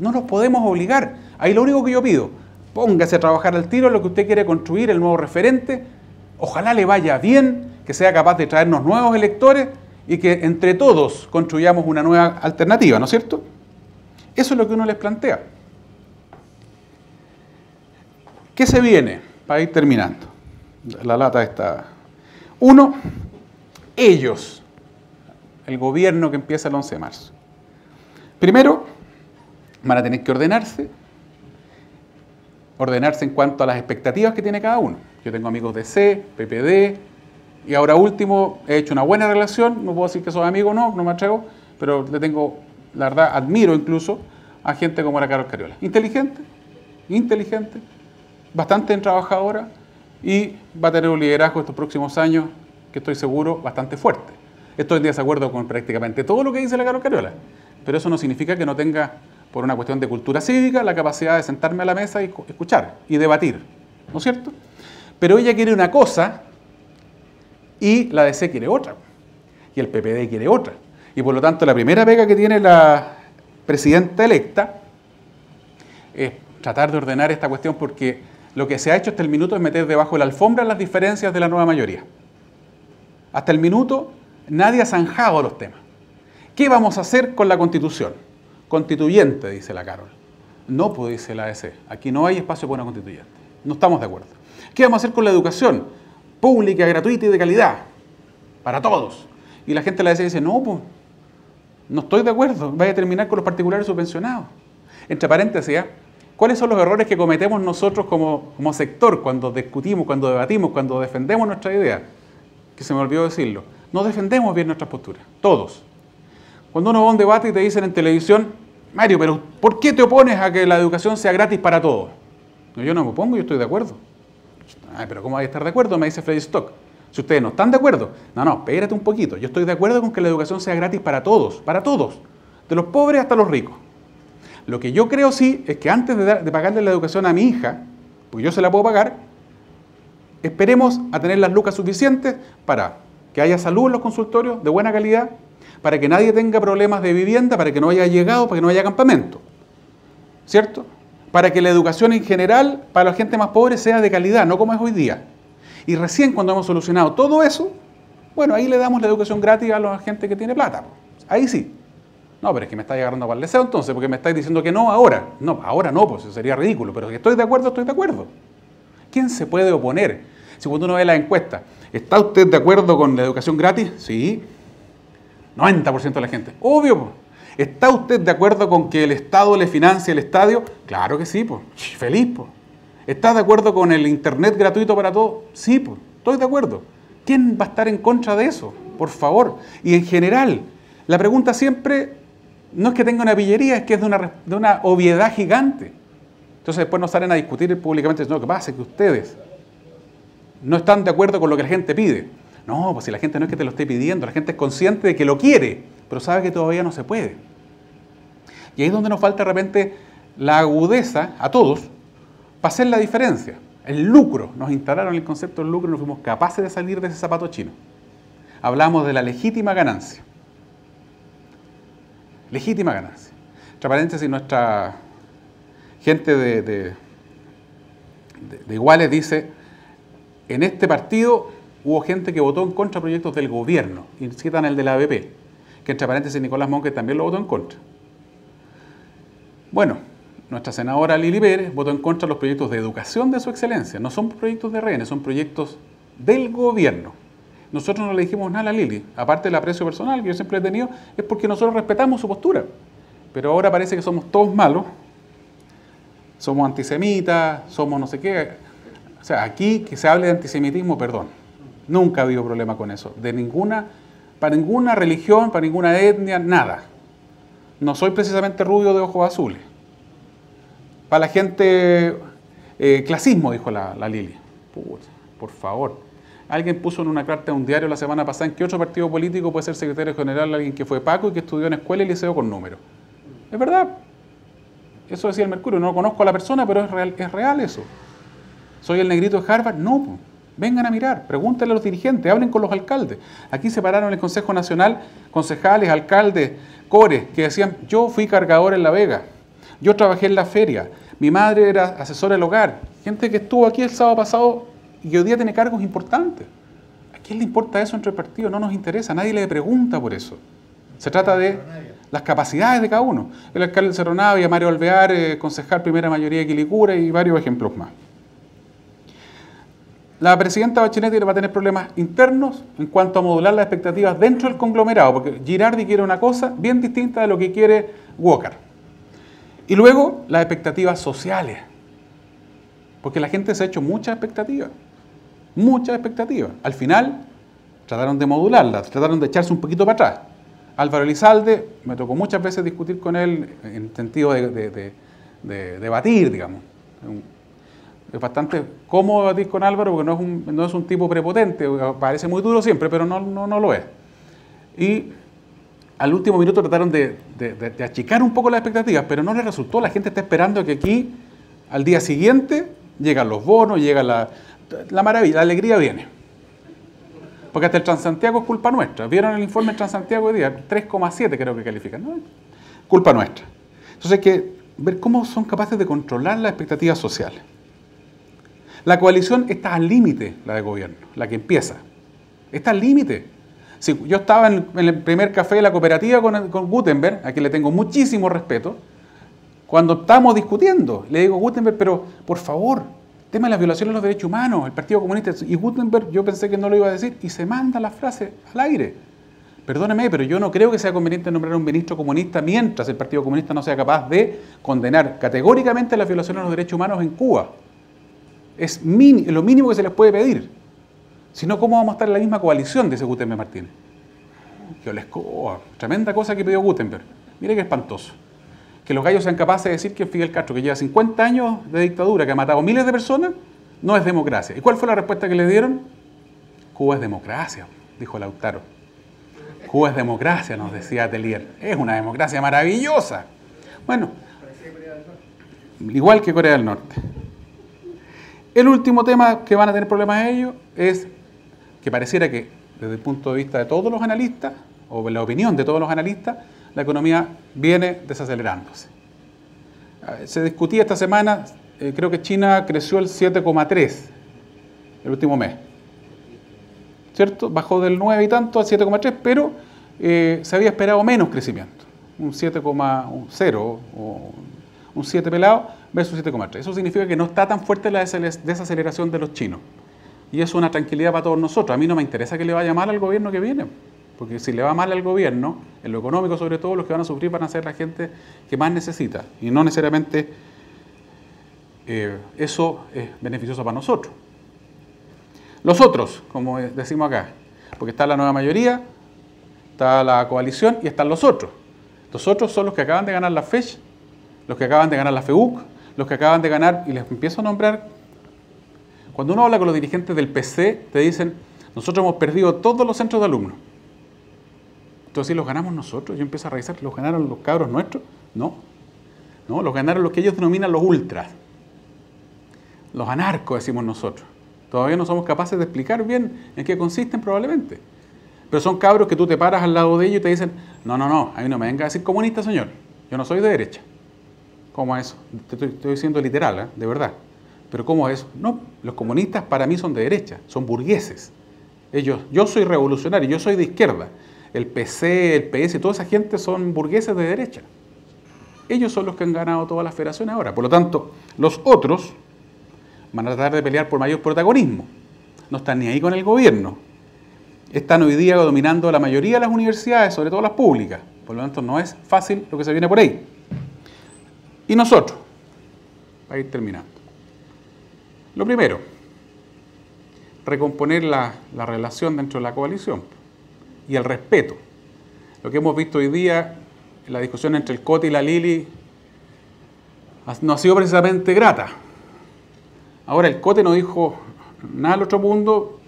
no los podemos obligar. Ahí lo único que yo pido, póngase a trabajar al tiro lo que usted quiere construir, el nuevo referente. Ojalá le vaya bien, que sea capaz de traernos nuevos electores y que entre todos construyamos una nueva alternativa, ¿no es cierto? Eso es lo que uno les plantea. ¿Qué se viene? Para ir terminando. La lata está. Uno, ellos, el gobierno que empieza el 11 de marzo. Primero, van a tener que ordenarse, ordenarse en cuanto a las expectativas que tiene cada uno. Yo tengo amigos de C, PPD, y ahora último, he hecho una buena relación, no puedo decir que soy amigo, no, no me atrevo, pero le tengo, la verdad, admiro incluso a gente como la Carol Cariola. Inteligente, inteligente, bastante trabajadora y va a tener un liderazgo estos próximos años que estoy seguro bastante fuerte. Estoy en desacuerdo con prácticamente todo lo que dice la Carol Cariola, pero eso no significa que no tenga, por una cuestión de cultura cívica, la capacidad de sentarme a la mesa y escuchar y debatir, ¿no es cierto? Pero ella quiere una cosa y la DC quiere otra, y el PPD quiere otra. Y por lo tanto, la primera pega que tiene la presidenta electa es tratar de ordenar esta cuestión porque lo que se ha hecho hasta el minuto es meter debajo de la alfombra las diferencias de la nueva mayoría. Hasta el minuto nadie ha zanjado los temas. ¿Qué vamos a hacer con la constitución? Constituyente, dice la Carol. No, pues dice la ADC. Aquí no hay espacio para una constituyente. No estamos de acuerdo. ¿Qué vamos a hacer con la educación? pública, gratuita y de calidad, para todos. Y la gente la dice, no, pues, no estoy de acuerdo, vaya a terminar con los particulares subvencionados. Entre paréntesis, ¿eh? ¿Cuáles son los errores que cometemos nosotros como, como sector cuando discutimos, cuando debatimos, cuando defendemos nuestra idea? Que se me olvidó decirlo. No defendemos bien nuestras posturas, todos. Cuando uno va a un debate y te dicen en televisión, Mario, pero ¿por qué te opones a que la educación sea gratis para todos? No, yo no me opongo, yo estoy de acuerdo pero ¿cómo hay que estar de acuerdo? Me dice Freddy Stock. Si ustedes no están de acuerdo, no, no, espérate un poquito. Yo estoy de acuerdo con que la educación sea gratis para todos, para todos, de los pobres hasta los ricos. Lo que yo creo sí es que antes de, pagarle la educación a mi hija, porque yo se la puedo pagar, esperemos a tener las lucas suficientes para que haya salud en los consultorios de buena calidad, para que nadie tenga problemas de vivienda, para que no haya llegado, para que no haya campamento. ¿Cierto? Para que la educación en general para la gente más pobre sea de calidad, no como es hoy día. Y recién cuando hemos solucionado todo eso, bueno, ahí le damos la educación gratis a la gente que tiene plata. Ahí sí. No, pero es que me estáis agarrando para el deseo entonces, porque me estáis diciendo que no ahora. No, ahora no, pues sería ridículo, pero que estoy de acuerdo, estoy de acuerdo. ¿Quién se puede oponer? Si cuando uno ve la encuesta, ¿está usted de acuerdo con la educación gratis? Sí. 90% de la gente. Obvio. ¿Está usted de acuerdo con que el Estado le financie el estadio? Claro que sí, pues. Feliz, pues. ¿Está de acuerdo con el Internet gratuito para todos? Sí, pues. Estoy de acuerdo. ¿Quién va a estar en contra de eso? Por favor. Y en general, la pregunta siempre no es que tenga una pillería, es que es de una, obviedad gigante. Entonces después nos salen a discutir públicamente, no, que pasa que ustedes no están de acuerdo con lo que la gente pide. No, pues si la gente no es que te lo esté pidiendo, la gente es consciente de que lo quiere, pero sabe que todavía no se puede. Y ahí es donde nos falta de repente la agudeza a todos para hacer la diferencia. El lucro, nos instalaron el concepto del lucro y no fuimos capaces de salir de ese zapato chino. Hablamos de la legítima ganancia. Legítima ganancia. Entre paréntesis, nuestra gente de, de, iguales dice, en este partido hubo gente que votó en contra de proyectos del gobierno, y citan el de la ABP, que entre paréntesis Nicolás Monque también lo votó en contra. Bueno, nuestra senadora Lili Pérez votó en contra de los proyectos de educación de su excelencia. No son proyectos de rehenes, son proyectos del gobierno. Nosotros no le dijimos nada a Lili, aparte del aprecio personal que yo siempre he tenido, es porque nosotros respetamos su postura. Pero ahora parece que somos todos malos, somos antisemitas, somos no sé qué. O sea, aquí que se hable de antisemitismo, perdón. Nunca ha habido problema con eso. De ninguna, para ninguna religión, para ninguna etnia, nada. No soy precisamente rubio de ojos azules. Para la gente, eh, clasismo, dijo la, la Lili. por favor. Alguien puso en una carta a un diario la semana pasada en que otro partido político puede ser secretario general alguien que fue Paco y que estudió en escuela y liceo con números. Es verdad. Eso decía el Mercurio. No conozco a la persona, pero es real, es real eso. ¿Soy el negrito de Harvard? No. Vengan a mirar, pregúntenle a los dirigentes, hablen con los alcaldes. Aquí se pararon el Consejo Nacional concejales, alcaldes, cores, que decían, yo fui cargador en La Vega, yo trabajé en la feria, mi madre era asesora del hogar, gente que estuvo aquí el sábado pasado y hoy día tiene cargos importantes. ¿A quién le importa eso entre partidos? No nos interesa, nadie le pregunta por eso. Se trata de las capacidades de cada uno. El alcalde de Cerro Navia, Mario Alvear, eh, concejal primera mayoría de Quilicura y varios ejemplos más. La presidenta Bachelet va a tener problemas internos en cuanto a modular las expectativas dentro del conglomerado, porque Girardi quiere una cosa bien distinta de lo que quiere Walker. Y luego las expectativas sociales, porque la gente se ha hecho muchas expectativas, muchas expectativas. Al final trataron de modularlas, trataron de echarse un poquito para atrás. Álvaro Elizalde, me tocó muchas veces discutir con él en sentido de, debatir, digamos es bastante cómodo debatir con Álvaro porque no es un, no es un tipo prepotente, parece muy duro siempre, pero no, no, no lo es. Y al último minuto trataron de, de, achicar un poco las expectativas, pero no les resultó. La gente está esperando que aquí, al día siguiente, llegan los bonos, llega la, la maravilla, la alegría viene. Porque hasta el Transantiago es culpa nuestra. ¿Vieron el informe del Transantiago hoy día? 3,7 creo que califican. ¿no? Culpa nuestra. Entonces hay que ver cómo son capaces de controlar las expectativas sociales. La coalición está al límite, la de gobierno, la que empieza. Está al límite. Si yo estaba en, el primer café de la cooperativa con, Gutenberg, a quien le tengo muchísimo respeto, cuando estamos discutiendo, le digo, Gutenberg, pero por favor, tema de las violaciones de los derechos humanos, el Partido Comunista, y Gutenberg yo pensé que no lo iba a decir, y se manda la frase al aire. Perdóneme, pero yo no creo que sea conveniente nombrar a un ministro comunista mientras el Partido Comunista no sea capaz de condenar categóricamente las violaciones de los derechos humanos en Cuba es lo mínimo que se les puede pedir. Si no, ¿cómo vamos a estar en la misma coalición? Dice Gutenberg Martínez. Yo les tremenda cosa que pidió Gutenberg. Mire qué espantoso. Que los gallos sean capaces de decir que Fidel Castro, que lleva 50 años de dictadura, que ha matado miles de personas, no es democracia. ¿Y cuál fue la respuesta que le dieron? Cuba es democracia, dijo Lautaro. Cuba es democracia, nos decía Atelier. Es una democracia maravillosa. Bueno, igual que Corea del Norte. El último tema que van a tener problemas ellos es que pareciera que desde el punto de vista de todos los analistas o la opinión de todos los analistas, la economía viene desacelerándose. Se discutía esta semana, eh, creo que China creció el 7,3 el último mes. ¿Cierto? Bajó del 9 y tanto al 7,3, pero eh, se había esperado menos crecimiento, un 7,0 o un 7 pelado versus 7,3. Eso significa que no está tan fuerte la desaceleración de los chinos. Y es una tranquilidad para todos nosotros. A mí no me interesa que le vaya mal al gobierno que viene. Porque si le va mal al gobierno, en lo económico sobre todo, los que van a sufrir van a ser la gente que más necesita. Y no necesariamente eh, eso es beneficioso para nosotros. Los otros, como decimos acá, porque está la nueva mayoría, está la coalición y están los otros. Los otros son los que acaban de ganar la FECH, los que acaban de ganar la FEUC, los que acaban de ganar, y les empiezo a nombrar, cuando uno habla con los dirigentes del PC, te dicen, nosotros hemos perdido todos los centros de alumnos. Entonces, ¿los ganamos nosotros? Yo empiezo a revisar, ¿los ganaron los cabros nuestros? No. No, los ganaron los que ellos denominan los ultras. Los anarcos, decimos nosotros. Todavía no somos capaces de explicar bien en qué consisten probablemente. Pero son cabros que tú te paras al lado de ellos y te dicen, no, no, no, a mí no me venga a decir comunista, señor. Yo no soy de derecha. ¿Cómo es eso? Te estoy, diciendo literal, ¿eh? de verdad. Pero ¿cómo es eso? No, los comunistas para mí son de derecha, son burgueses. Ellos, yo soy revolucionario, yo soy de izquierda el PC, el PS, toda esa gente son burgueses de derecha. Ellos son los que han ganado todas las federaciones ahora. Por lo tanto, los otros van a tratar de pelear por mayor protagonismo. No están ni ahí con el gobierno. Están hoy día dominando la mayoría de las universidades, sobre todo las públicas. Por lo tanto, no es fácil lo que se viene por ahí. Y nosotros, para ir terminando. Lo primero, recomponer la, la relación dentro de la coalición y el respeto. Lo que hemos visto hoy día, en la discusión entre el Cote y la Lili, no ha sido precisamente grata. Ahora, el Cote no dijo nada al otro mundo,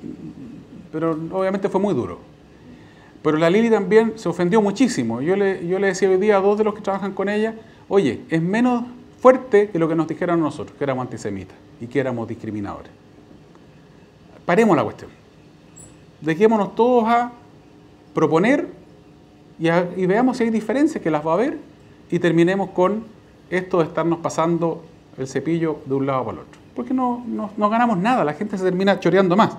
pero obviamente fue muy duro. Pero la Lili también se ofendió muchísimo. Yo le, yo le decía hoy día a dos de los que trabajan con ella, oye, es menos fuerte que lo que nos dijeron nosotros, que éramos antisemitas y que éramos discriminadores. Paremos la cuestión. Dejémonos todos a proponer y, veamos si hay diferencias, que las va a haber, y terminemos con esto de estarnos pasando el cepillo de un lado para el otro. Porque no, no, ganamos nada, la gente se termina choreando más.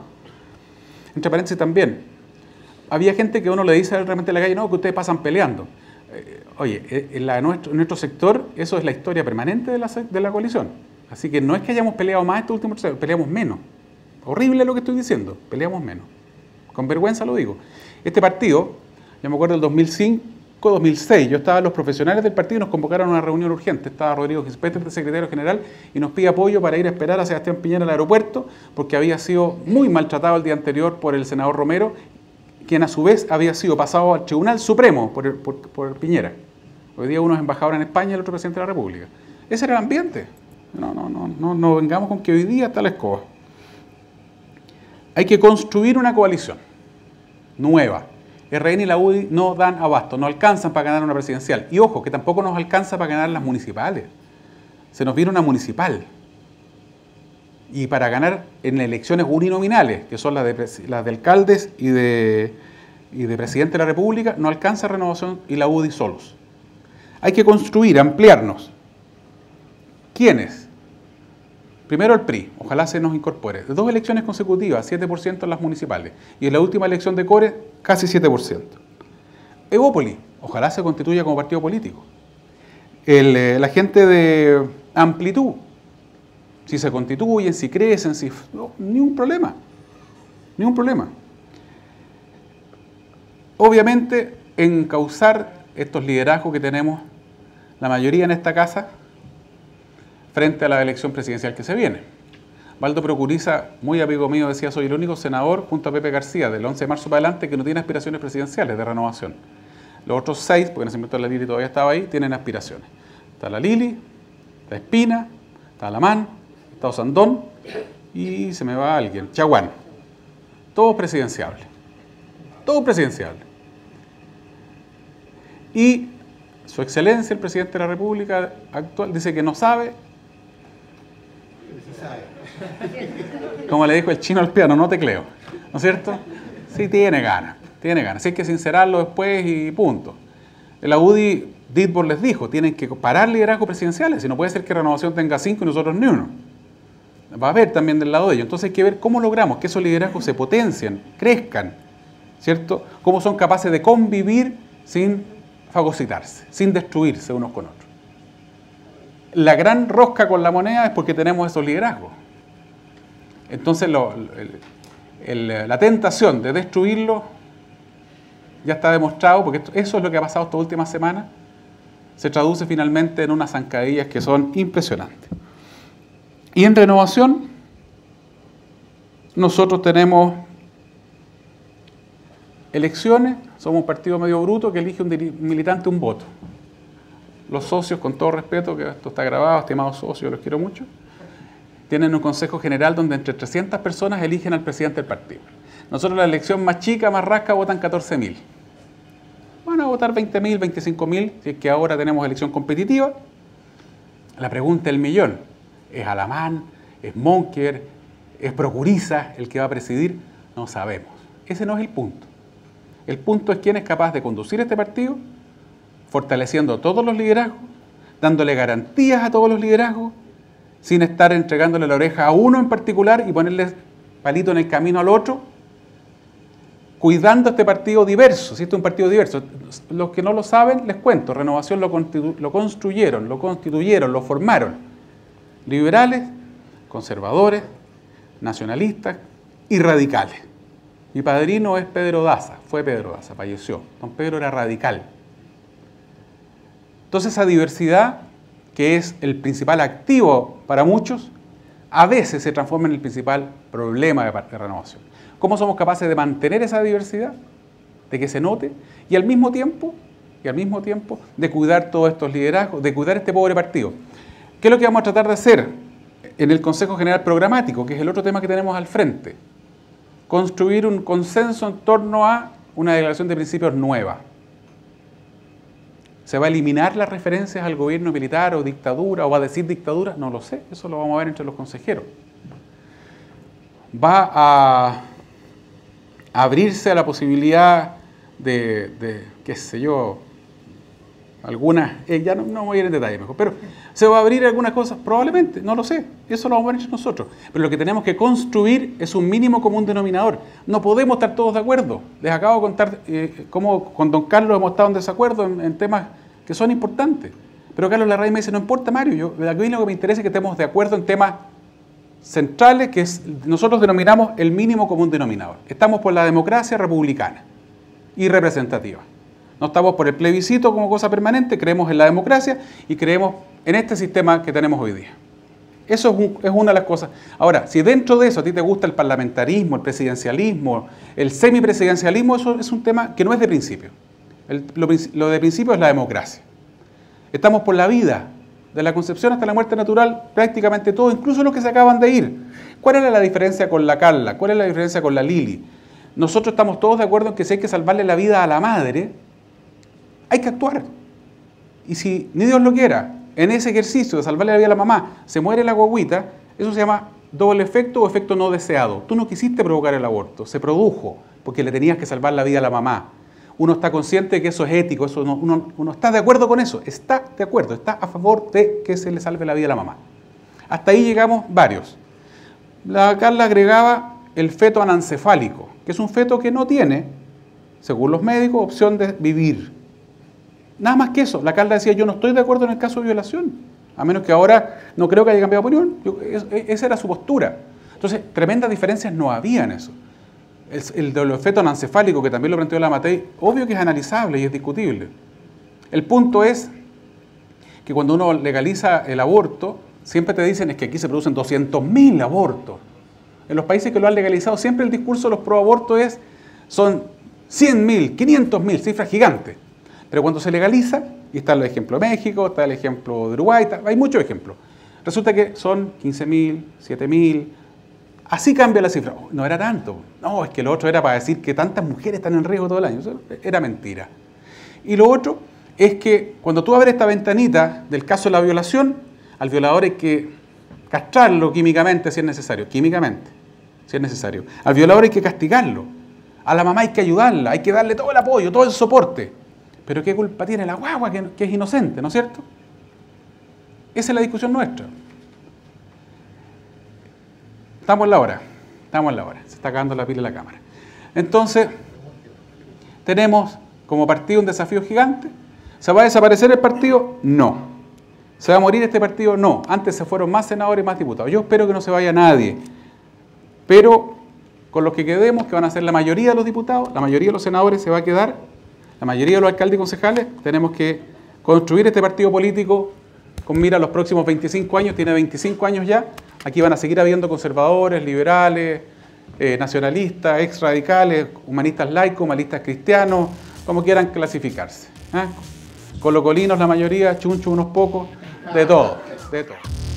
Entre paréntesis también, había gente que uno le dice realmente en la calle, no, que ustedes pasan peleando. Eh, oye, eh, en, la, nuestro, nuestro, sector eso es la historia permanente de la, de la coalición. Así que no es que hayamos peleado más estos últimos peleamos menos. Horrible lo que estoy diciendo, peleamos menos. Con vergüenza lo digo. Este partido, yo me acuerdo del 2005, 2006, yo estaba, los profesionales del partido nos convocaron a una reunión urgente, estaba Rodrigo Gispete, el secretario general, y nos pide apoyo para ir a esperar a Sebastián Piñera al aeropuerto, porque había sido muy maltratado el día anterior por el senador Romero, quien a su vez había sido pasado al Tribunal Supremo por, por, Piñera. Hoy día uno es embajador en España y el otro presidente de la República. Ese era el ambiente. No, no, no, no, no vengamos con que hoy día está la escoba. Hay que construir una coalición nueva. RN y la UDI no dan abasto, no alcanzan para ganar una presidencial. Y ojo, que tampoco nos alcanza para ganar las municipales. Se nos viene una municipal. Y para ganar en elecciones uninominales, que son las de, las de alcaldes y de, y de presidente de la República, no alcanza renovación y la UDI solos. Hay que construir, ampliarnos. ¿Quiénes? Primero el PRI, ojalá se nos incorpore. Dos elecciones consecutivas, 7% en las municipales. Y en la última elección de Core, casi 7%. Evópoli, ojalá se constituya como partido político. Eh, la gente de amplitud, si se constituyen, si crecen, si... ni un problema. Ni un problema. Obviamente, encauzar estos liderazgos que tenemos la mayoría en esta casa frente a la elección presidencial que se viene. Valdo Procuriza, muy amigo mío, decía, soy el único senador junto a Pepe García del 11 de marzo para adelante que no tiene aspiraciones presidenciales de renovación. Los otros seis, porque en ese momento la Lili todavía estaba ahí, tienen aspiraciones. Está la Lili, está Espina, está Alamán, está Osandón y se me va alguien, Chaguán. Todo presidenciable. Todo presidenciable. Y su excelencia, el presidente de la República actual, dice que no sabe como le dijo el chino al piano, no te creo. ¿No es cierto? Sí tiene ganas. Tiene ganas. Si hay que sincerarlo después y punto. La UDI, Ditbor les dijo, tienen que parar liderazgos presidenciales. Si no puede ser que Renovación tenga cinco y nosotros ni uno. Va a haber también del lado de ellos. Entonces hay que ver cómo logramos que esos liderazgos se potencien, crezcan, ¿cierto? Cómo son capaces de convivir sin fagocitarse, sin destruirse unos con otros. La gran rosca con la moneda es porque tenemos esos liderazgos. Entonces la tentación de destruirlo ya está demostrado, porque eso es lo que ha pasado esta última semana, se traduce finalmente en unas zancadillas que son impresionantes. Y en renovación, nosotros tenemos elecciones, somos un partido medio bruto que elige un militante un voto. Los socios, con todo respeto, que esto está grabado, estimados socios, los quiero mucho, tienen un consejo general donde entre 300 personas eligen al presidente del partido. Nosotros la elección más chica, más rasca, votan 14.000. Van a votar 20.000, 25.000, si es que ahora tenemos elección competitiva. La pregunta del millón, ¿es Alamán, es Monker, es Procuriza el que va a presidir? No sabemos. Ese no es el punto. El punto es quién es capaz de conducir este partido, fortaleciendo todos los liderazgos, dándole garantías a todos los liderazgos, sin estar entregándole la oreja a uno en particular y ponerle palito en el camino al otro, cuidando este partido diverso, si este es un partido diverso. Los que no lo saben, les cuento, Renovación lo, lo construyeron, lo constituyeron, lo formaron. Liberales, conservadores, nacionalistas y radicales. Mi padrino es Pedro Daza, fue Pedro Daza, falleció. Don Pedro era radical. Entonces esa diversidad, que es el principal activo para muchos, a veces se transforma en el principal problema de, de renovación. ¿Cómo somos capaces de mantener esa diversidad? De que se note y al mismo tiempo, y al mismo tiempo, de cuidar todos estos liderazgos, de cuidar este pobre partido. ¿Qué es lo que vamos a tratar de hacer en el Consejo General Programático, que es el otro tema que tenemos al frente? Construir un consenso en torno a una declaración de principios nueva. ¿Se va a eliminar las referencias al gobierno militar o dictadura o va a decir dictadura? No lo sé, eso lo vamos a ver entre los consejeros. Va a abrirse a la posibilidad de, qué sé yo, algunas, eh, ya no, voy a ir en detalle mejor, pero se va a abrir algunas cosas, probablemente, no lo sé, eso lo vamos a ver entre nosotros. Pero lo que tenemos que construir es un mínimo común denominador. No podemos estar todos de acuerdo. Les acabo de contar eh, cómo con don Carlos hemos estado en desacuerdo en, temas que son importantes. Pero Carlos Larraín me dice, no importa Mario, yo, aquí lo que me interesa es que estemos de acuerdo en temas centrales que nosotros denominamos el mínimo común denominador. Estamos por la democracia republicana y representativa. No estamos por el plebiscito como cosa permanente, creemos en la democracia y creemos en este sistema que tenemos hoy día. Eso es, una de las cosas. Ahora, si dentro de eso a ti te gusta el parlamentarismo, el presidencialismo, el semipresidencialismo, eso es un tema que no es de principio. Lo, de principio es la democracia. Estamos por la vida, de la concepción hasta la muerte natural, prácticamente todo, incluso los que se acaban de ir. ¿Cuál era la diferencia con la Carla? ¿Cuál es la diferencia con la Lili? Nosotros estamos todos de acuerdo en que si hay que salvarle la vida a la madre, hay que actuar. Y si ni Dios lo quiera, en ese ejercicio de salvarle la vida a la mamá, se muere la guaguita, eso se llama doble efecto o efecto no deseado. Tú no quisiste provocar el aborto, se produjo porque le tenías que salvar la vida a la mamá uno está consciente de que eso es ético, eso uno, está de acuerdo con eso, está de acuerdo, está a favor de que se le salve la vida a la mamá. Hasta ahí llegamos varios. La Carla agregaba el feto anancefálico, que es un feto que no tiene, según los médicos, opción de vivir. Nada más que eso. La Carla decía, yo no estoy de acuerdo en el caso de violación, a menos que ahora no creo que haya cambiado opinión. esa era su postura. Entonces, tremendas diferencias no había en eso el, del efecto anencefálico, que también lo planteó la Matei, obvio que es analizable y es discutible. El punto es que cuando uno legaliza el aborto, siempre te dicen es que aquí se producen 200.000 abortos. En los países que lo han legalizado, siempre el discurso de los pro-abortos es, son 100.000, 500.000, cifras gigantes. Pero cuando se legaliza, y está el ejemplo de México, está el ejemplo de Uruguay, hay muchos ejemplos. Resulta que son 15.000, 7.000, Así cambia la cifra. No era tanto. No, es que lo otro era para decir que tantas mujeres están en riesgo todo el año. Era mentira. Y lo otro es que cuando tú abres esta ventanita del caso de la violación, al violador hay que castrarlo químicamente si es necesario. Químicamente, si es necesario. Al violador hay que castigarlo. A la mamá hay que ayudarla, hay que darle todo el apoyo, todo el soporte. Pero ¿qué culpa tiene la guagua que, que es inocente, ¿no es cierto? Esa es la discusión nuestra. Estamos en la hora, estamos en la hora, se está acabando la pila de la cámara. Entonces, tenemos como partido un desafío gigante. ¿Se va a desaparecer el partido? No. ¿Se va a morir este partido? No. Antes se fueron más senadores y más diputados. Yo espero que no se vaya nadie. Pero con los que quedemos, que van a ser la mayoría de los diputados, la mayoría de los senadores se va a quedar, la mayoría de los alcaldes y concejales, tenemos que construir este partido político con mira a los próximos 25 años, tiene 25 años ya, aquí van a seguir habiendo conservadores, liberales, eh, nacionalistas, ex radicales, humanistas laicos, humanistas cristianos, como quieran clasificarse. ¿eh? Colocolinos la mayoría, chunchos unos pocos, de todo, de todo.